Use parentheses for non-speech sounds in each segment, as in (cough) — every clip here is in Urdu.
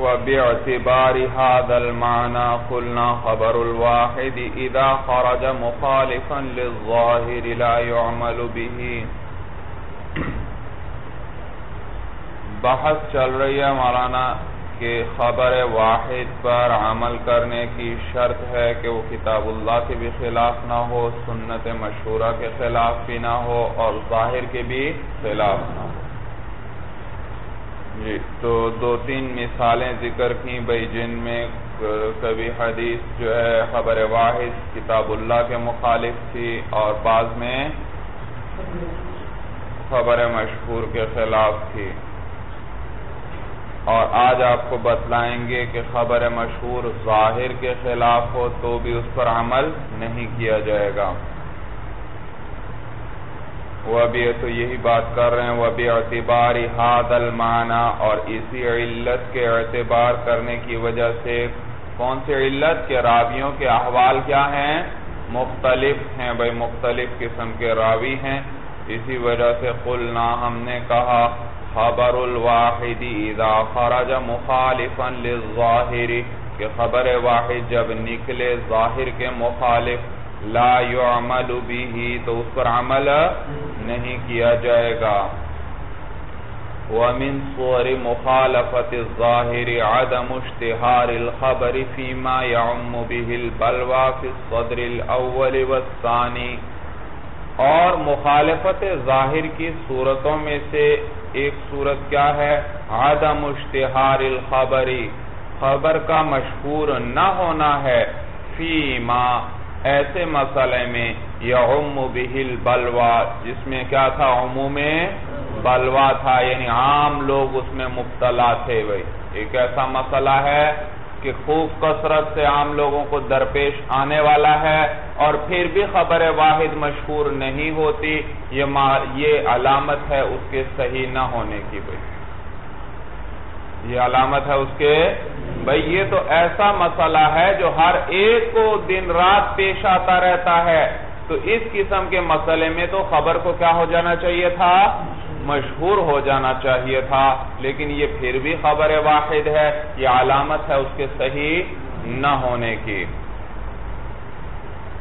وباعتبار هذا المعنى قلنا خبر الواحد إذا خرج مخالفا للظاهر لا يعمل به. بحث چل رہی ہے مولانا کہ خبر واحد پر عمل کرنے کی شرط ہے کہ وہ کتاب اللہ کے بھی خلاف نہ ہو، سنت مشہورہ کے خلاف بھی نہ ہو اور ظاہر کے بھی خلاف نہ ہو۔ جی تو دو تین مثالیں ذکر کی بھئی جن میں کبھی حدیث جو ہے، خبر واحد کتاب اللہ کے مخالف تھی اور بعض میں خبر مشہور کے خلاف تھی۔ اور آج آپ کو بتلائیں گے کہ خبر مشہور ظاہر کے خلاف ہو تو بھی اس پر عمل نہیں کیا جائے گا۔ وہ بھی تو یہی بات کر رہے ہیں، وہ بھی اعتبار حاد المعنی اور اسی علت کے اعتبار کرنے کی وجہ سے کون سی علت کے راویوں کے احوال کیا ہیں؟ مختلف ہیں، بھائی مختلف قسم کے راوی ہیں۔ اسی وجہ سے قلنا ہم نے کہا خبر الواحد اذا خرج مخالفا للظاہر، کہ خبر واحد جب نکلے ظاہر کے مخالف لا يعمل به، تو اس پر عمل نہیں کیا جائے گا۔ ومن صور مخالفت الظاہر عدم اشتہار الخبر فيما يعم به البلوى في الصدر الاول والثانی اور مخالفت ظاہر کی صورتوں میں سے ایک صورت کیا ہے؟ عدم اشتہار الخبری خبر کا مشہور نہ ہونا ہے۔ فیما ایسے مسئلے میں یعم بہل بلوا جس میں کیا تھا عموم بلوا تھا یعنی عام لوگ اس میں مبتلا تھے بھئی ایک ایسا مسئلہ ہے کہ خوب کثرت سے عام لوگوں کو درپیش آنے والا ہے اور پھر بھی خبر واحد مشہور نہیں ہوتی، یہ علامت ہے اس کے صحیح نہ ہونے کی بھئی یہ علامت ہے اس کے بھئی یہ تو ایسا مسئلہ ہے جو ہر ایک کو دن رات پیش آتا رہتا ہے۔ تو اس قسم کے مسئلے میں تو خبر کو کیا ہو جانا چاہیے تھا؟ مشہور ہو جانا چاہیے تھا۔ لیکن یہ پھر بھی خبر واحد ہے، یہ علامت ہے اس کے صحیح نہ ہونے کی۔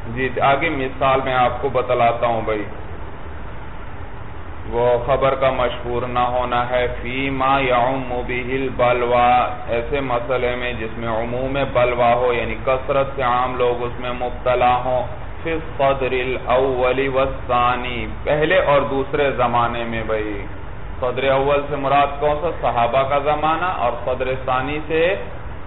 جی آگے مثال میں آپ کو بتلاتا ہوں بھائی۔ وہ خبر کا مشہور نہ ہونا ہے، فی ما یعم به البلوا ایسے مسئلے میں جس میں عموم بلوا ہو یعنی کثرت سے عام لوگ اس میں مبتلا ہوں۔ فی الصدر الاول والثانی۔ پہلے اور دوسرے زمانے میں بھئی صدر اول سے مراد کون سا؟ صحابہ کا زمانہ اور صدر ثانی سے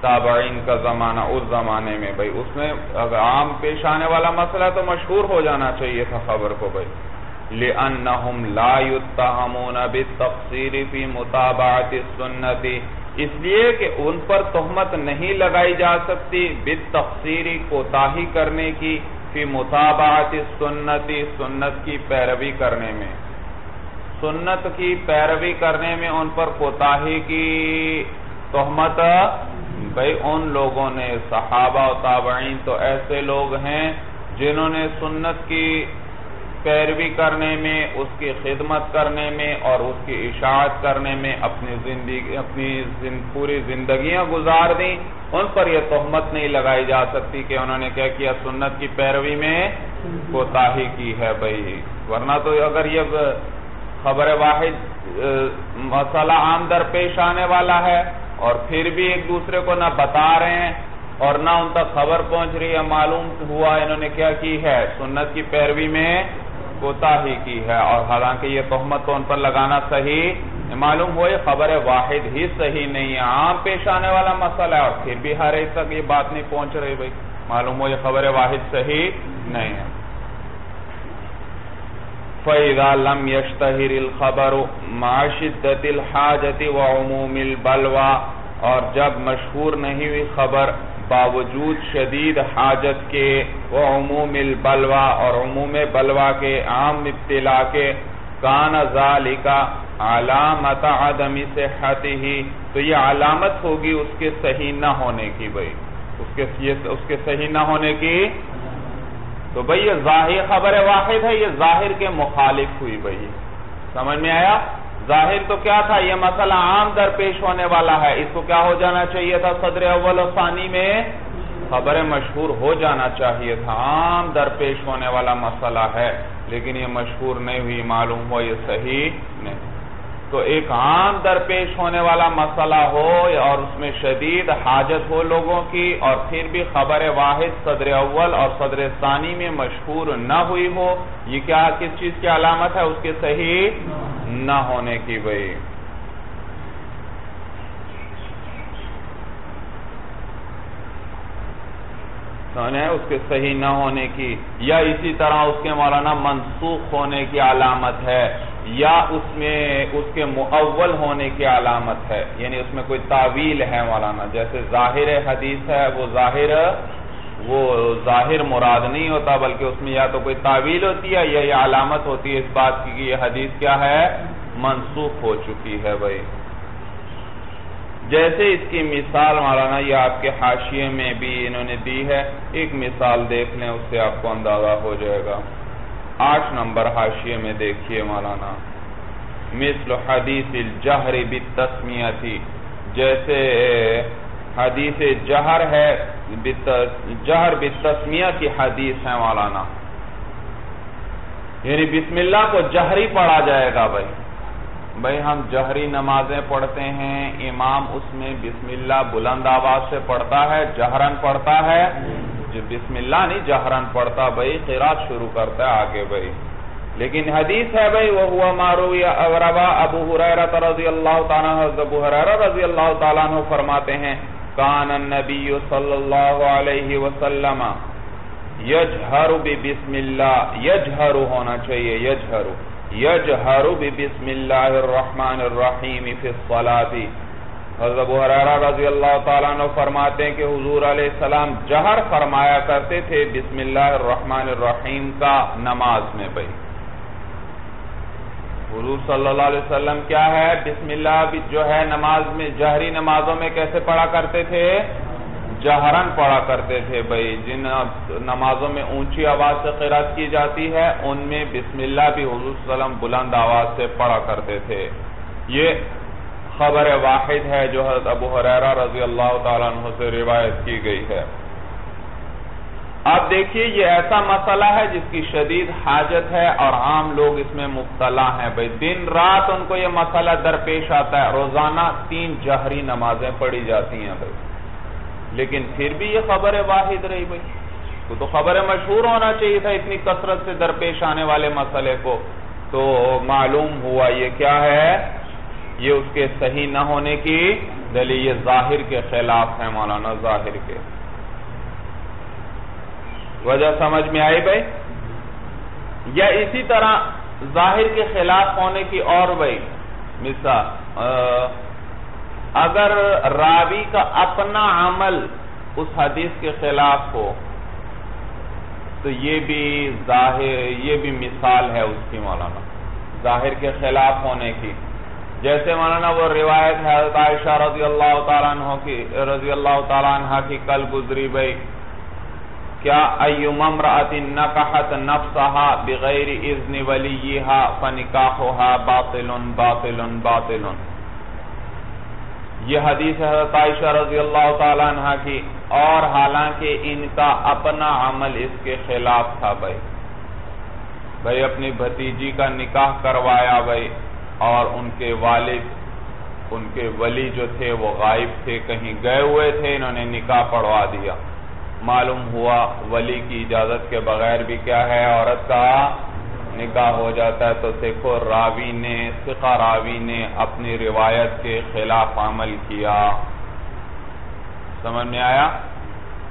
تابعین کا زمانہ۔ اس زمانے میں بھئی اس میں اگر عام پیش آنے والا مسئلہ تو مشہور ہو جانا چاہیے تھا خبر کو بھئی لِأَنَّهُمْ لَا يُتَّهَمُونَ بِالتَّقْصِيرِ فِي مُتَابَعَةِ السُّنَّةِ۔ اس لیے کہ ان پر تہمت نہیں لگائی جا سکتی بالتقصیری کوتاہی کرنے کی فی مطابعت السنتی سنت کی پیروی کرنے میں۔ سنت کی پیروی کرنے میں ان پر کوتاہی کی تہمت۔ بھئی ان لوگوں نے صحابہ و تابعین تو ایسے لوگ ہیں جنہوں نے سنت کی پیروی کرنے میں، اس کی خدمت کرنے میں اور اس کی اشاعت کرنے میں اپنی زندگی، اپنی پوری زندگیاں گزار دیں، ان پر یہ تہمت نہیں لگائی جا سکتی کہ انہوں نے کیا کیا، سنت کی پیروی میں کوتاہی کی ہے بھائی۔ ورنہ تو اگر یہ خبر واحد مسئلہ عام در پیش آنے والا ہے اور پھر بھی ایک دوسرے کو نہ بتا رہے ہیں اور نہ ان تک خبر پہنچ رہی ہے، معلوم ہوا انہوں نے کیا کی ہے۔ سنت کی پیروی میں کوتاہی کی ہے اور حالانکہ یہ تہمت تو ان پر لگانا صحیح، معلوم ہوئے خبر واحد ہی صحیح نہیں ہے۔ عام پیش آنے والا مسئلہ ہے اور پھر بھی ہر ایک تک یہ بات نہیں پہنچ رہی بھائی۔ معلوم ہو یہ خبر واحد صحیح نہیں ہے۔ فَإِذَا لَمْ يَشْتَهِرِ الْخَبَرُ مَعَ شِدَّةِ الْحَاجَةِ وَعُمُومِ الْبَلْوَى اور جب مشہور نہیں ہوئی خبر باوجود شدید حاجت کے وہ عموم البلوا اور عموم بلوا کے عام ابتلا کے، کان ذالکا علامت عدم صحت ہی تو یہ علامت ہوگی اس کے صحیح نہ ہونے کی بھئی۔ اس کے اس کے صحیح نہ ہونے کی؟ تو بھئی یہ ظاہر خبر واحد ہے، یہ ظاہر کے مخالف ہوئی بھئی۔ سمجھ میں آیا؟ ظاہر تو کیا تھا؟ یہ مسئلہ عام در پیش ہونے والا ہے۔ اس کو کیا ہو جانا چاہیے تھا؟ صدر اول و ثانی میں خبر مشہور ہو جانا چاہیے تھا۔ عام در پیش ہونے والا مسئلہ ہے، لیکن یہ مشہور نہیں ہوئی، معلوم ہو یہ صحیح نہیں۔ تو ایک عام درپیش ہونے والا مسئلہ ہو اور اس میں شدید حاجت ہو لوگوں کی، اور پھر بھی خبر واحد صدر اول اور صدر ثانی میں مشہور نہ ہوئی ہو، یہ کیا، کس چیز کی علامت ہے؟ اس کے صحیح نہ ہونے کی بھئی اس کے صحیح نہ ہونے کی، یا اسی طرح اس کے مولانا منسوخ ہونے کی علامت ہے، یا اس میں، اس کے معول ہونے کی علامت ہے۔ یعنی اس میں کوئی تعویل ہے مولانا، جیسے ظاہر حدیث ہے، وہ ظاہر وہ ظاہر مراد نہیں ہوتا بلکہ اس میں یا تو کوئی تعویل ہوتی ہے یا یہ علامت ہوتی ہے اس بات کی کہ یہ حدیث کیا ہے؟ منسوخ ہو چکی ہے بھائی۔ جیسے اس کی مثال مولانا، یہ آپ کے حاشیے میں بھی انہوں نے دی ہے۔ ایک مثال دیکھ لیں، اس سے آپ کو اندازہ ہو جائے گا۔ آٹھ نمبر حاشیے میں دیکھیے مولانا۔ مثل حدیث الجہر بالتسمیتی جیسے حدیث جہر ہے جہر بالتسمیہ کی حدیث ہے مولانا۔ یعنی بسم اللہ کو جہری پڑھا جائے گا بھائی۔ بھائی ہم جہری نمازیں پڑھتے ہیں، امام اس میں بسم اللہ بلند آواز سے پڑھتا ہے، جہرن پڑھتا ہے۔ جو بسم اللہ نہیں جہران پڑھتا بھائی، قرآن شروع کرتا ہے آگے بھائی۔ لیکن حدیث ہے بھائی وہ ہوا ماروی اغربا ابو حریرت رضی اللہ تعالیٰ ابو رضی اللہ تعالیٰ عنہ فرماتے ہیں کان النبی صلی اللہ علیہ وسلم یجہر بسم اللہ یجہر ہونا چاہیے یجہر یجہر بسم اللہ الرحمن الرحیم فی الصلاة. حضرت ابو حرارہ رضی اللہ تعالیٰ عنہ فرماتے ہیں کہ حضور علیہ السلام جہر فرمایا کرتے تھے بسم اللہ الرحمن الرحیم کا نماز میں بھئی حضور صلی اللہ علیہ وسلم کیا ہے؟ بسم اللہ جو ہے نماز میں جہری نمازوں میں کیسے پڑھا کرتے تھے؟ جہرن پڑھا کرتے تھے بھئی جن نمازوں میں اونچی آواز سے قرآن کی جاتی ہے، ان میں بسم اللہ بھی حضور صلی اللہ علیہ وسلم بلند آواز سے پڑھا کرتے تھے۔ یہ خبر واحد ہے جو حضرت ابو حریرہ رضی اللہ تعالیٰ عنہ سے روایت کی گئی ہے۔ اب دیکھیے یہ ایسا مسئلہ ہے جس کی شدید حاجت ہے اور عام لوگ اس میں مبتلا ہیں۔ دن رات ان کو یہ مسئلہ درپیش آتا ہے۔ روزانہ تین جہری نمازیں پڑھی جاتی ہیں لیکن پھر بھی یہ خبر واحد رہی بھئی تو خبر مشہور ہونا چاہیے تھا اتنی کثرت سے درپیش آنے والے مسئلے کو۔ تو معلوم ہوا یہ کیا ہے؟ یہ اس کے صحیح نہ ہونے کی دلیل یہ ظاہر کے خلاف ہے مولانا، ظاہر کے۔ وجہ سمجھ میں آئی بھائی؟ یا اسی طرح ظاہر کے خلاف ہونے کی اور بھائی، مثال اگر راوی کا اپنا عمل اس حدیث کے خلاف ہو، تو یہ بھی ظاہر، یہ بھی مثال ہے اس کی مولانا، ظاہر کے خلاف ہونے کی۔ جیسے مولانا وہ روایت ہے حضرت عائشہ رضی اللہ تعالیٰ عنہ کی، رضی اللہ تعالیٰ عنہ کی کل گزری بھئی کیا ایوم امرأت نکحت نفسها بغیر اذن ولیہا فنکاحها باطل باطل باطل یہ حدیث حضرت عائشہ رضی اللہ تعالیٰ عنہ کی اور حالانکہ ان کا اپنا عمل اس کے خلاف تھا بھئی بھئی اپنی بھتیجی کا نکاح کروایا بھئی اور ان کے والد، ان کے ولی جو تھے وہ غائب تھے، کہیں گئے ہوئے تھے، انہوں نے نکاح پڑھوا دیا۔ معلوم ہوا ولی کی اجازت کے بغیر بھی کیا ہے؟ عورت کا نکاح ہو جاتا ہے تو دیکھو، راوی نے سقہ راوی نے اپنی روایت کے خلاف عمل کیا۔ سمجھ میں آیا؟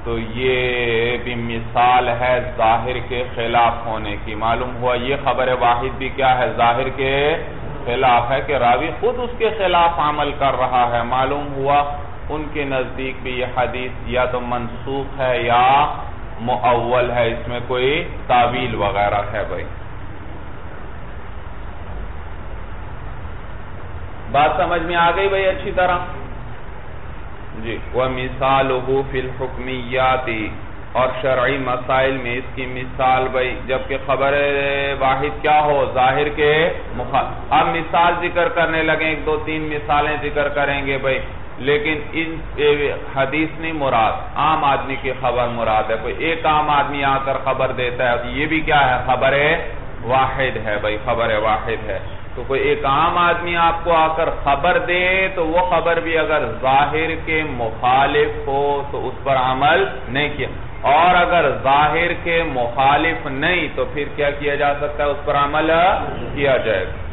تو یہ بھی مثال ہے ظاہر کے خلاف ہونے کی۔ معلوم ہوا یہ خبر واحد بھی کیا ہے؟ ظاہر کے خلاف ہے کہ راوی خود اس کے خلاف عمل کر رہا ہے۔ معلوم ہوا ان کے نزدیک بھی یہ حدیث یا تو منسوخ ہے یا معول ہے، اس میں کوئی تعویل وغیرہ ہے بھائی۔ بات سمجھ میں آ گئی بھائی اچھی طرح؟ جی وہ مثال فی الحکمیاتی اور شرعی مسائل میں اس کی مثال بھائی، جبکہ خبر واحد کیا ہو، ظاہر کے مخالف۔ اب مثال ذکر کرنے لگیں، ایک دو تین مثالیں ذکر کریں گے بھائی۔ لیکن ان حدیث نہیں مراد، عام آدمی کی خبر مراد ہے۔ کوئی ایک عام آدمی آ کر خبر دیتا ہے یہ بھی کیا ہے؟ خبر واحد ہے بھائی، خبر واحد ہے۔ تو کوئی ایک عام آدمی آپ کو آ کر خبر دے تو وہ خبر بھی اگر ظاہر کے مخالف ہو تو اس پر عمل نہیں کیا۔ اور اگر ظاہر کے مخالف نہیں تو پھر کیا کیا جا سکتا ہے؟ اس پر عمل کیا جائے۔ گا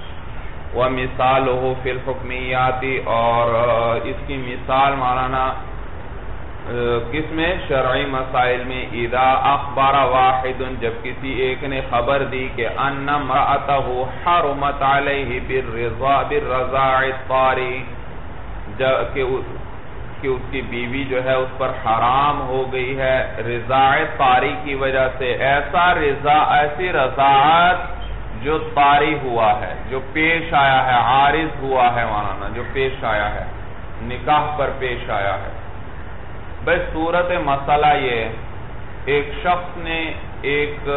وہ مثال ہو فی الحکمیاتی اور اس کی مثال مولانا کس میں؟ شرعی مسائل میں، اذا اخبار واحد، جب کسی ایک نے خبر دی کہ ان مرأته حرمت علیہ بالرضا بالرضاع الطاری کہ اس کی بیوی جو ہے اس پر حرام ہو گئی ہے، رضاع طاری کی وجہ سے، ایسا رضا ایسی رضاعت جو طاری ہوا ہے، جو پیش آیا ہے، عارض ہوا ہے مولانا، جو پیش آیا ہے، نکاح پر پیش آیا ہے۔ بھائی صورت مسئلہ یہ ایک شخص نے ایک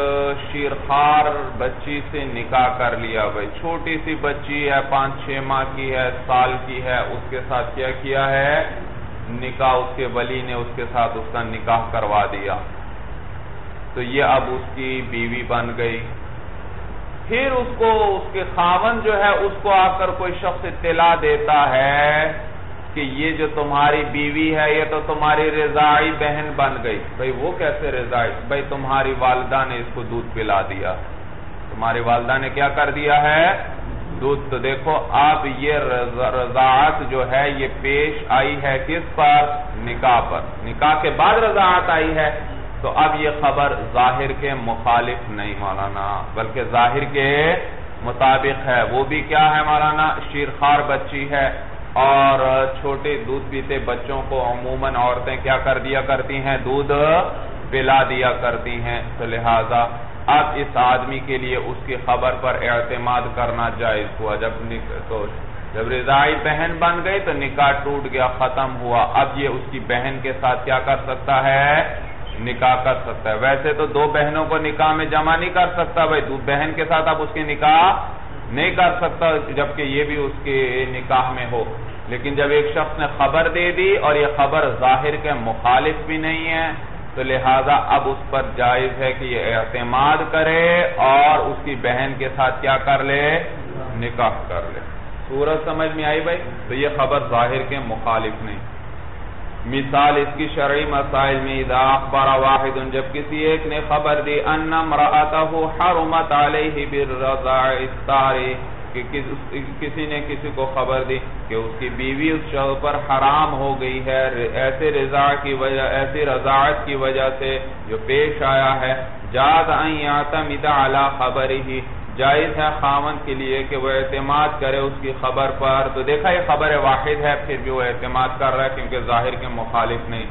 شیرخار بچی سے نکاح کر لیا۔ بھائی چھوٹی سی بچی ہے، پانچ چھ ماہ کی ہے، سال کی ہے، اس کے ساتھ کیا کیا ہے؟ نکاح، اس کے ولی نے اس کے ساتھ اس کا نکاح کروا دیا۔ تو یہ اب اس کی بیوی بن گئی۔ پھر اس کو، اس کے خاون جو ہے، اس کو آ کر کوئی شخص اطلاع دیتا ہے کہ یہ جو تمہاری بیوی ہے، یہ تو تمہاری رضائی بہن بن گئی۔ بھئی وہ کیسے رضائی بھئی تمہاری والدہ نے اس کو دودھ پلا دیا۔ تمہاری والدہ نے کیا کر دیا ہے؟ دودھ تو دیکھو، اب یہ رضاعت جو ہے، یہ پیش آئی ہے کس پر؟ نکاح پر۔ نکاح کے بعد رضاعت آئی ہے۔ تو اب یہ خبر ظاہر کے مخالف نہیں مولانا، بلکہ ظاہر کے مطابق ہے۔ وہ بھی کیا ہے مولانا؟ شیرخار بچی ہے اور چھوٹے دودھ پیتے بچوں کو عموماً عورتیں کیا کر دیا کرتی ہیں؟ دودھ پلا دیا کرتی ہیں۔ تو لہٰذا اب اس آدمی کے لیے اس کی خبر پر اعتماد کرنا جائز ہوا۔ جب تو جب رضائی بہن بن گئی تو نکاح ٹوٹ گیا، ختم ہوا۔ اب یہ اس کی بہن کے ساتھ کیا کر سکتا ہے؟ نکاح کر سکتا ہے۔ ویسے تو دو بہنوں کو نکاح میں جمع نہیں کر سکتا بھائی۔ دو بہن کے ساتھ اب اس کی نکاح نہیں کر سکتا، جبکہ یہ بھی اس کے نکاح میں ہو۔ لیکن جب ایک شخص نے خبر دے دی اور یہ خبر ظاہر کے مخالف بھی نہیں ہے، تو لہٰذا اب اس پر جائز ہے کہ یہ اعتماد کرے اور اس کی بہن کے ساتھ کیا کر لے؟ نکاح کر لے۔ سورج سمجھ میں آئی بھائی؟ تو یہ خبر ظاہر کے مخالف نہیں۔ مثال اس کی شرعی مسائل میں اذا اخبار واحد، جب کسی ایک نے خبر دی ان امرأته حرمت علیہ بالرضاع التاری کہ کسی نے کسی کو خبر دی کہ اس کی بیوی اس شخص پر حرام ہو گئی ہے، ایسے رضا کی وجہ ایسی رضاعت کی وجہ سے جو پیش آیا ہے، جاز ان یعتمد علی خبری جائز ہے خامن کے لیے کہ وہ اعتماد کرے اس کی خبر پر۔ تو دیکھا یہ خبر واحد ہے، پھر بھی وہ اعتماد کر رہا ہے کیونکہ ظاہر کے مخالف نہیں۔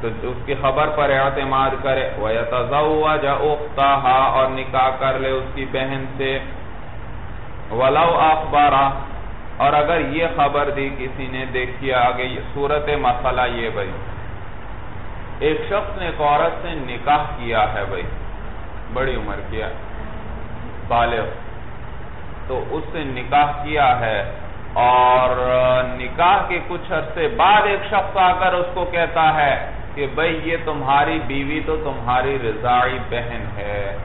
تو اس کی خبر پر اعتماد کرے۔ وَيَتَزَوَّجَ اُخْتَهَا اور نکاح کر لے اس کی بہن سے۔ وَلَوْ أَخْبَرَ، اور اگر یہ خبر دی کسی نے دیکھی آگے صورت مسئلہ یہ بھائی۔ ایک شخص نے ایک عورت سے نکاح کیا ہے بھائی، بڑی عمر کیا۔ ہے بالغ۔ تو اس سے نکاح کیا ہے اور نکاح کے کچھ عرصے بعد ایک شخص آ کر اس کو کہتا ہے کہ بھئی یہ تمہاری بیوی تو تمہاری رضائی بہن ہے۔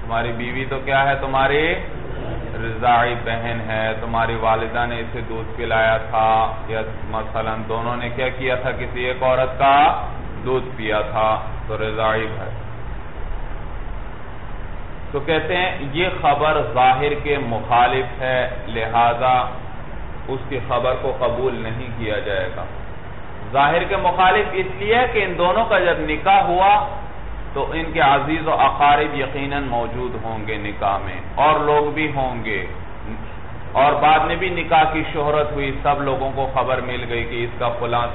تمہاری بیوی تو کیا ہے؟ تمہاری رضائی بہن ہے۔ تمہاری والدہ نے اسے دودھ پلایا تھا یا مثلا دونوں نے کیا کیا تھا؟ کسی ایک عورت کا دودھ پیا تھا تو رضائی بہن تو کہتے ہیں یہ خبر ظاہر کے مخالف ہے، لہذا اس کی خبر کو قبول نہیں کیا جائے گا۔ ظاہر کے مخالف اس لیے کہ ان دونوں کا جب نکاح ہوا تو ان کے عزیز و اقارب یقیناً موجود ہوں گے نکاح میں، اور لوگ بھی ہوں گے۔ اور بعد میں بھی نکاح کی شہرت ہوئی، سب لوگوں کو خبر مل گئی کہ اس کا فلاں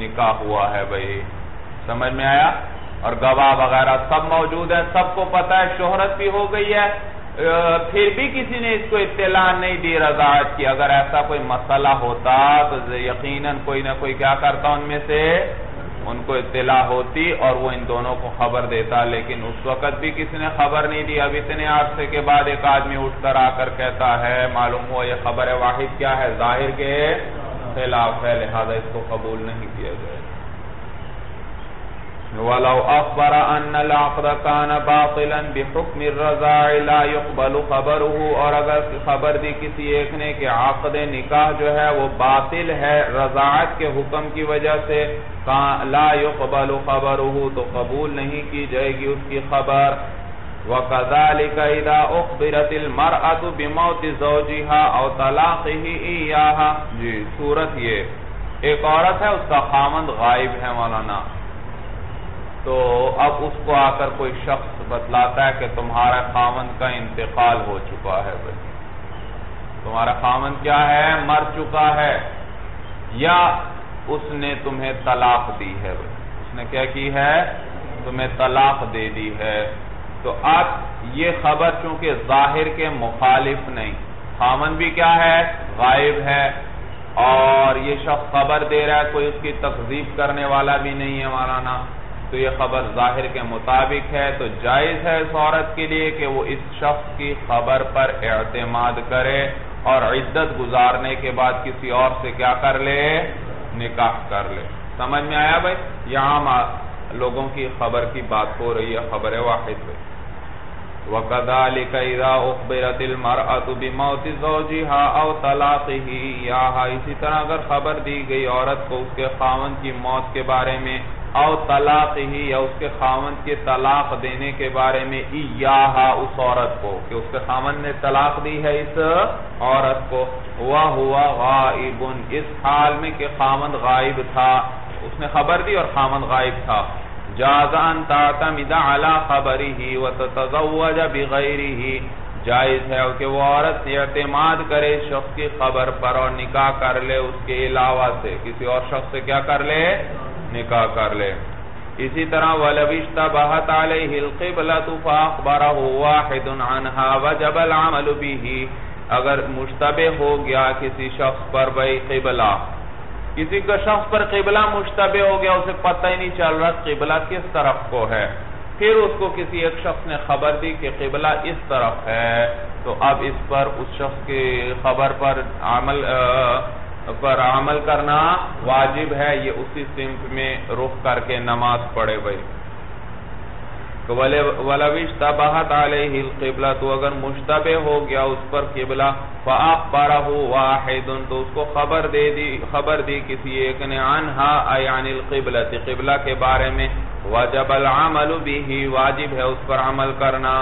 نکاح ہوا ہے بھائی۔ سمجھ میں آیا؟ اور گواہ وغیرہ سب موجود ہے سب کو پتا ہے، شہرت بھی ہو گئی ہے۔ پھر بھی کسی نے اس کو اطلاع نہیں دی رضاعت کی۔ اگر ایسا کوئی مسئلہ ہوتا تو یقیناً کوئی نہ کوئی کیا کرتا ان میں سے۔ ان کو اطلاع ہوتی اور وہ ان دونوں کو خبر دیتا، لیکن اس وقت بھی کسی نے خبر نہیں دی۔ اب اتنے عرصے کے بعد ایک آدمی اٹھ کر آ کر کہتا ہے، معلوم ہوا یہ خبر واحد کیا ہے؟ ظاہر کے خلاف ہے، لہذا اس کو قبول نہیں کیا جائے۔ ولو اخبر ان العقد كان باطلا بحكم الرضاع لا يقبل خبره اور اگر خبر دی کسی ایک نے کہ عقد نکاح جو ہے وہ باطل ہے رضاعت کے حکم کی وجہ سے لا يقبل خبره تو قبول نہیں کی جائے گی اس کی خبر۔ وَقَذَلِكَ إِذَا أُخْبِرَتِ الْمَرْأَةُ بِمَوْتِ زَوْجِهَا أَوْ طَلَاقِهِ إِيَّاهَا۔ جی۔ صورت یہ۔ ایک عورت ہے اس کا خامند غائب ہے مولانا۔ تو اب اس کو آ کر کوئی شخص بتلاتا ہے کہ تمہارا خامن کا انتقال ہو چکا ہے بھائی۔ تمہارا خامن کیا ہے؟ مر چکا ہے۔ یا اس نے تمہیں طلاق دی ہے بھائی۔ اس نے کیا کی ہے؟ تمہیں طلاق دے دی ہے۔ تو اب یہ خبر چونکہ ظاہر کے مخالف نہیں خامن بھی کیا ہے؟ غائب ہے۔ اور یہ شخص خبر دے رہا ہے، کوئی اس کی تقزیب کرنے والا بھی نہیں ہے ہمارا نام تو یہ خبر ظاہر کے مطابق ہے، تو جائز ہے اس عورت کے لیے کہ وہ اس شخص کی خبر پر اعتماد کرے اور عدت گزارنے کے بعد کسی اور سے کیا کر لے؟ نکاح کر لے۔ سمجھ میں آیا بھائی؟ یہاں لوگوں کی خبر کی بات ہو رہی ہے، خبر واحد بھائی وَقَذَلِكَ إِذَا أُخْبِرَتِ الْمَرْأَةُ بِمَوْتِ زَوْجِهَا أَوْ طَلَاقِهِ يَاهَا ہاں، اسی طرح اگر خبر دی گئی عورت کو اس کے خاون کی موت کے بارے میں او طلاق ہی یا اس کے خامن کے طلاق دینے کے بارے میں اس عورت کو کہ اس کے خامن نے طلاق دی ہے اس عورت کو۔ غائب، اس حال میں کہ خامن غائب تھا۔ اس نے خبر دی اور خامن غائب تھا۔ جازان تعتمد علی خبری وتتزوج بغیری جائز ہے کہ وہ عورت اعتماد کرے شخص کی خبر پر اور نکاح کر لے اس کے علاوہ سے۔ کسی اور شخص سے کیا کر لے؟ نکاح کر لے۔ اسی طرح وَلَوِشْتَ بَحَتْ عَلَيْهِ الْقِبْلَةُ فَأَخْبَرَهُ وَاحِدٌ عَنْهَا وَجَبَ الْعَمَلُ بِهِ اگر مشتبہ ہو گیا کسی شخص پر بھئی قبلہ، کسی کا شخص پر قبلہ مشتبہ ہو گیا، اسے پتہ ہی نہیں چل رہا قبلہ کس طرف کو ہے۔ پھر اس کو کسی ایک شخص نے خبر دی کہ قبلہ اس طرف ہے۔ تو اب اس پر اس شخص کی خبر پر عمل پر عمل کرنا واجب ہے، یہ اسی سمت میں رخ کر کے نماز پڑھے بھائی وَلَوِشْ تَبَحَتْ عَلَيْهِ الْقِبْلَةُ تو اگر مشتبہ ہو گیا اس پر قبلہ فَأَخْبَرَهُ وَاحِدٌ، تو اس کو خبر دے دی خبر دی کسی ایک نے عَنْهَا اَيْعَنِ الْقِبْلَةِ قبلہ کے بارے میں وَجَبَ الْعَمَلُ بِهِ واجب ہے اس پر عمل کرنا۔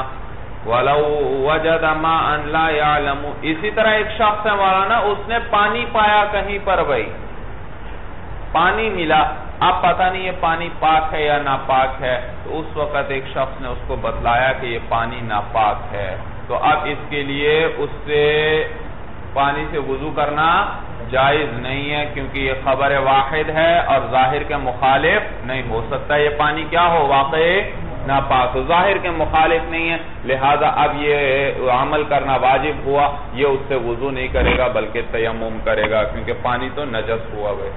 وَلَوْ وَجَدَ مَا أَنْ لَا يَعْلَمُ. اسی طرح ایک شخص ہے مولانا، اس نے پانی پایا کہیں پر بھئی پانی ملا۔ اب پتہ نہیں یہ پانی پاک ہے یا ناپاک ہے۔ تو اس وقت ایک شخص نے اس کو بتلایا کہ یہ پانی ناپاک ہے۔ تو اب اس کے لیے اس سے پانی سے وضو کرنا جائز نہیں ہے، کیونکہ یہ خبر واحد ہے اور ظاہر کے مخالف نہیں ہو سکتا۔ یہ پانی کیا ہو؟ واقع ناپاک. ظاہر کے مخالف نہیں ہے، لہذا اب یہ عمل کرنا واجب ہوا، یہ اس سے وضو نہیں کرے گا، بلکہ تیمم کرے گا، کیونکہ پانی تو نجس ہوا بھائی۔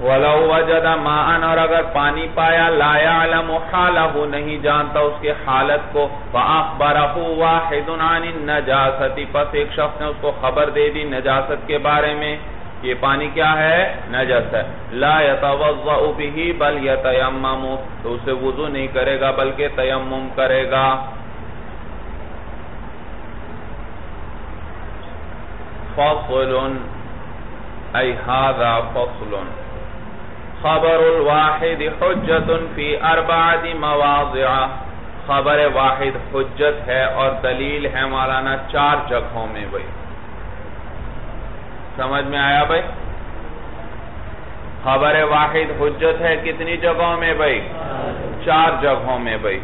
وَلَوْ وَجَدَ مَاءً، اور اگر پانی پایا، لَا يَعْلَمُ حَالَهُ، نہیں جانتا اس کے حالت کو۔ فَأَخْبَرَهُ وَاحِدٌ عَنِ النَّجَاسَةِ، پس ایک شخص نے اس کو خبر دے دی نجاست کے بارے میں۔ یہ پانی کیا ہے؟ نجس ہے۔ لا يتوضع به بل يتيمم تو اسے وضو نہیں کرے گا، بلکہ تیمم کرے گا۔ فصل ای هذا فصل خبر الواحد حجت فی اربعت مواضع خبر واحد حجت ہے اور دلیل ہے مولانا چار جگہوں میں بھئی سمجھ میں آیا بھائی؟ خبر واحد حجت ہے کتنی جگہوں میں بھائی؟ چار جگہوں میں بھائی۔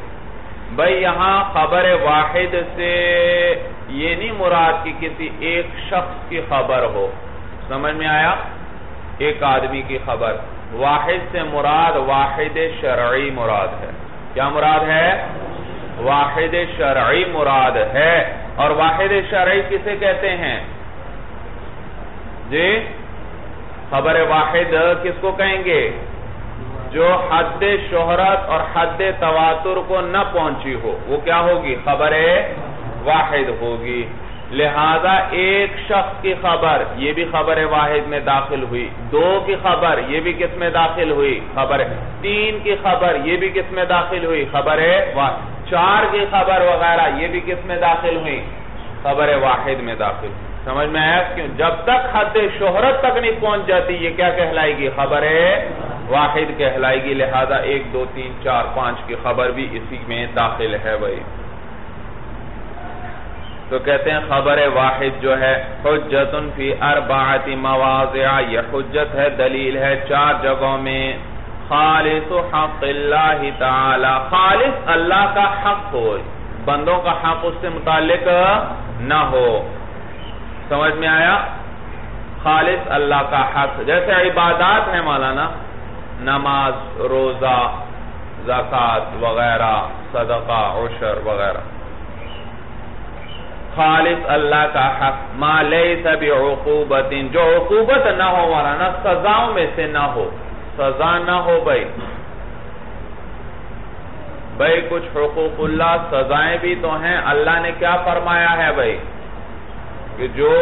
بھائی، یہاں خبر واحد سے یہ نہیں مراد کہ کسی ایک شخص کی خبر ہو۔ سمجھ میں آیا؟ ایک آدمی کی خبر۔ واحد سے مراد واحد شرعی مراد ہے۔ کیا مراد ہے؟ واحد شرعی مراد ہے۔ اور واحد شرعی کسے کہتے ہیں؟ جی خبر واحد کس کو کہیں گے؟ جو حد شہرت اور حد تواتر کو نہ پہنچی ہو، وہ کیا ہوگی؟ خبر واحد ہوگی۔ لہذا ایک شخص کی خبر، یہ بھی خبر واحد میں داخل ہوئی۔ دو کی خبر، یہ بھی کس میں داخل ہوئی؟ خبر تین کی خبر، یہ بھی کس میں داخل ہوئی؟ خبر چار کی خبر وغیرہ، یہ بھی کس میں داخل ہوئی؟ خبر واحد میں داخل۔ ہوئی سمجھ میں آیا؟ کیوں جب تک حد شہرت تک نہیں پہنچ جاتی، یہ کیا کہلائے گی؟ خبر ہے واحد کہلائے گی، لہذا ایک، دو، تین، چار، پانچ کی خبر بھی اسی میں داخل ہے بھائی۔ تو کہتے ہیں خبر واحد جو ہے حجت فی اربعت مواضع، یہ حجت ہے، دلیل ہے چار جگہوں میں۔ خالص حق اللہ تعالی، خالص اللہ کا حق ہو بندوں کا حق اس سے متعلق نہ ہو۔ سمجھ میں آیا؟ خالص اللہ کا حق۔ جیسے عبادات ہیں مولانا، نماز، روزہ زکاة وغیرہ، صدقہ، عشر وغیرہ۔ خالص اللہ کا حق۔ ما لیس بعقوبت جو عقوبت نہ ہو مولانا، سزاؤں میں سے نہ ہو۔ سزا نہ ہو بھائی۔ بھائی، کچھ حقوق اللہ، سزائیں بھی تو ہیں۔ اللہ نے کیا فرمایا ہے بھائی؟ کہ جو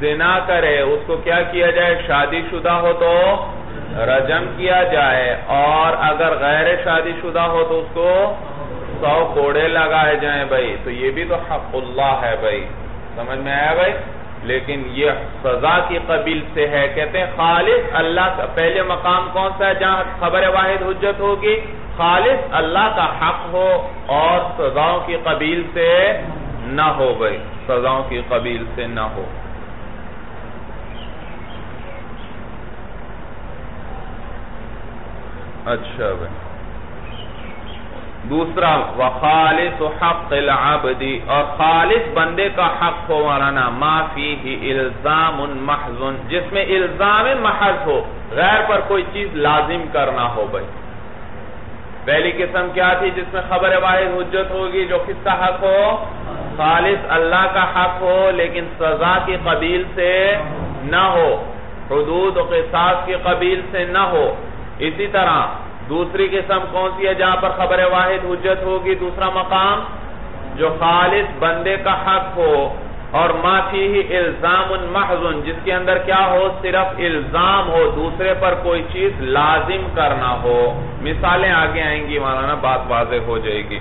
زنا کرے، اس کو کیا کیا جائے؟ شادی شدہ ہو تو رجم کیا جائے، اور اگر غیر شادی شدہ ہو تو اس کو سو کوڑے لگائے جائیں بھائی۔ تو یہ بھی تو حق اللہ ہے بھائی۔ سمجھ میں آیا بھائی؟ لیکن یہ سزا کی قبیل سے ہے۔ کہتے ہیں خالص اللہ کا، پہلے مقام کون سا ہے جہاں خبر واحد حجت ہوگی؟ خالص اللہ کا حق ہو اور سزاؤں کی قبیل سے نہ ہو بھائی سزاؤں کی قبیل سے نہ ہو۔ اچھا بھائی۔ دوسرا، وخالص حق العبد، اور خالص بندے کا حق ہو مارانا ما فیہ الزام محضن جس میں الزام محض ہو، غیر پر کوئی چیز لازم کرنا ہو بھائی۔ پہلی قسم کیا تھی، جس میں خبر واحد حجت ہوگی، جو کس کا حق ہو خالص اللہ کا حق ہو، لیکن سزا کی قبیل سے نہ ہو، حدود و قصاص کی قبیل سے نہ ہو۔ اسی طرح دوسری قسم کون سی ہے جہاں پر خبر واحد حجت ہوگی؟ دوسرا مقام جو خالص بندے کا حق ہو اور ما ہی الزام محضن، جس کے اندر کیا ہو؟ صرف الزام ہو، دوسرے پر کوئی چیز لازم کرنا ہو۔ مثالیں آگے آئیں گی، مولانا، بات واضح ہو جائے گی۔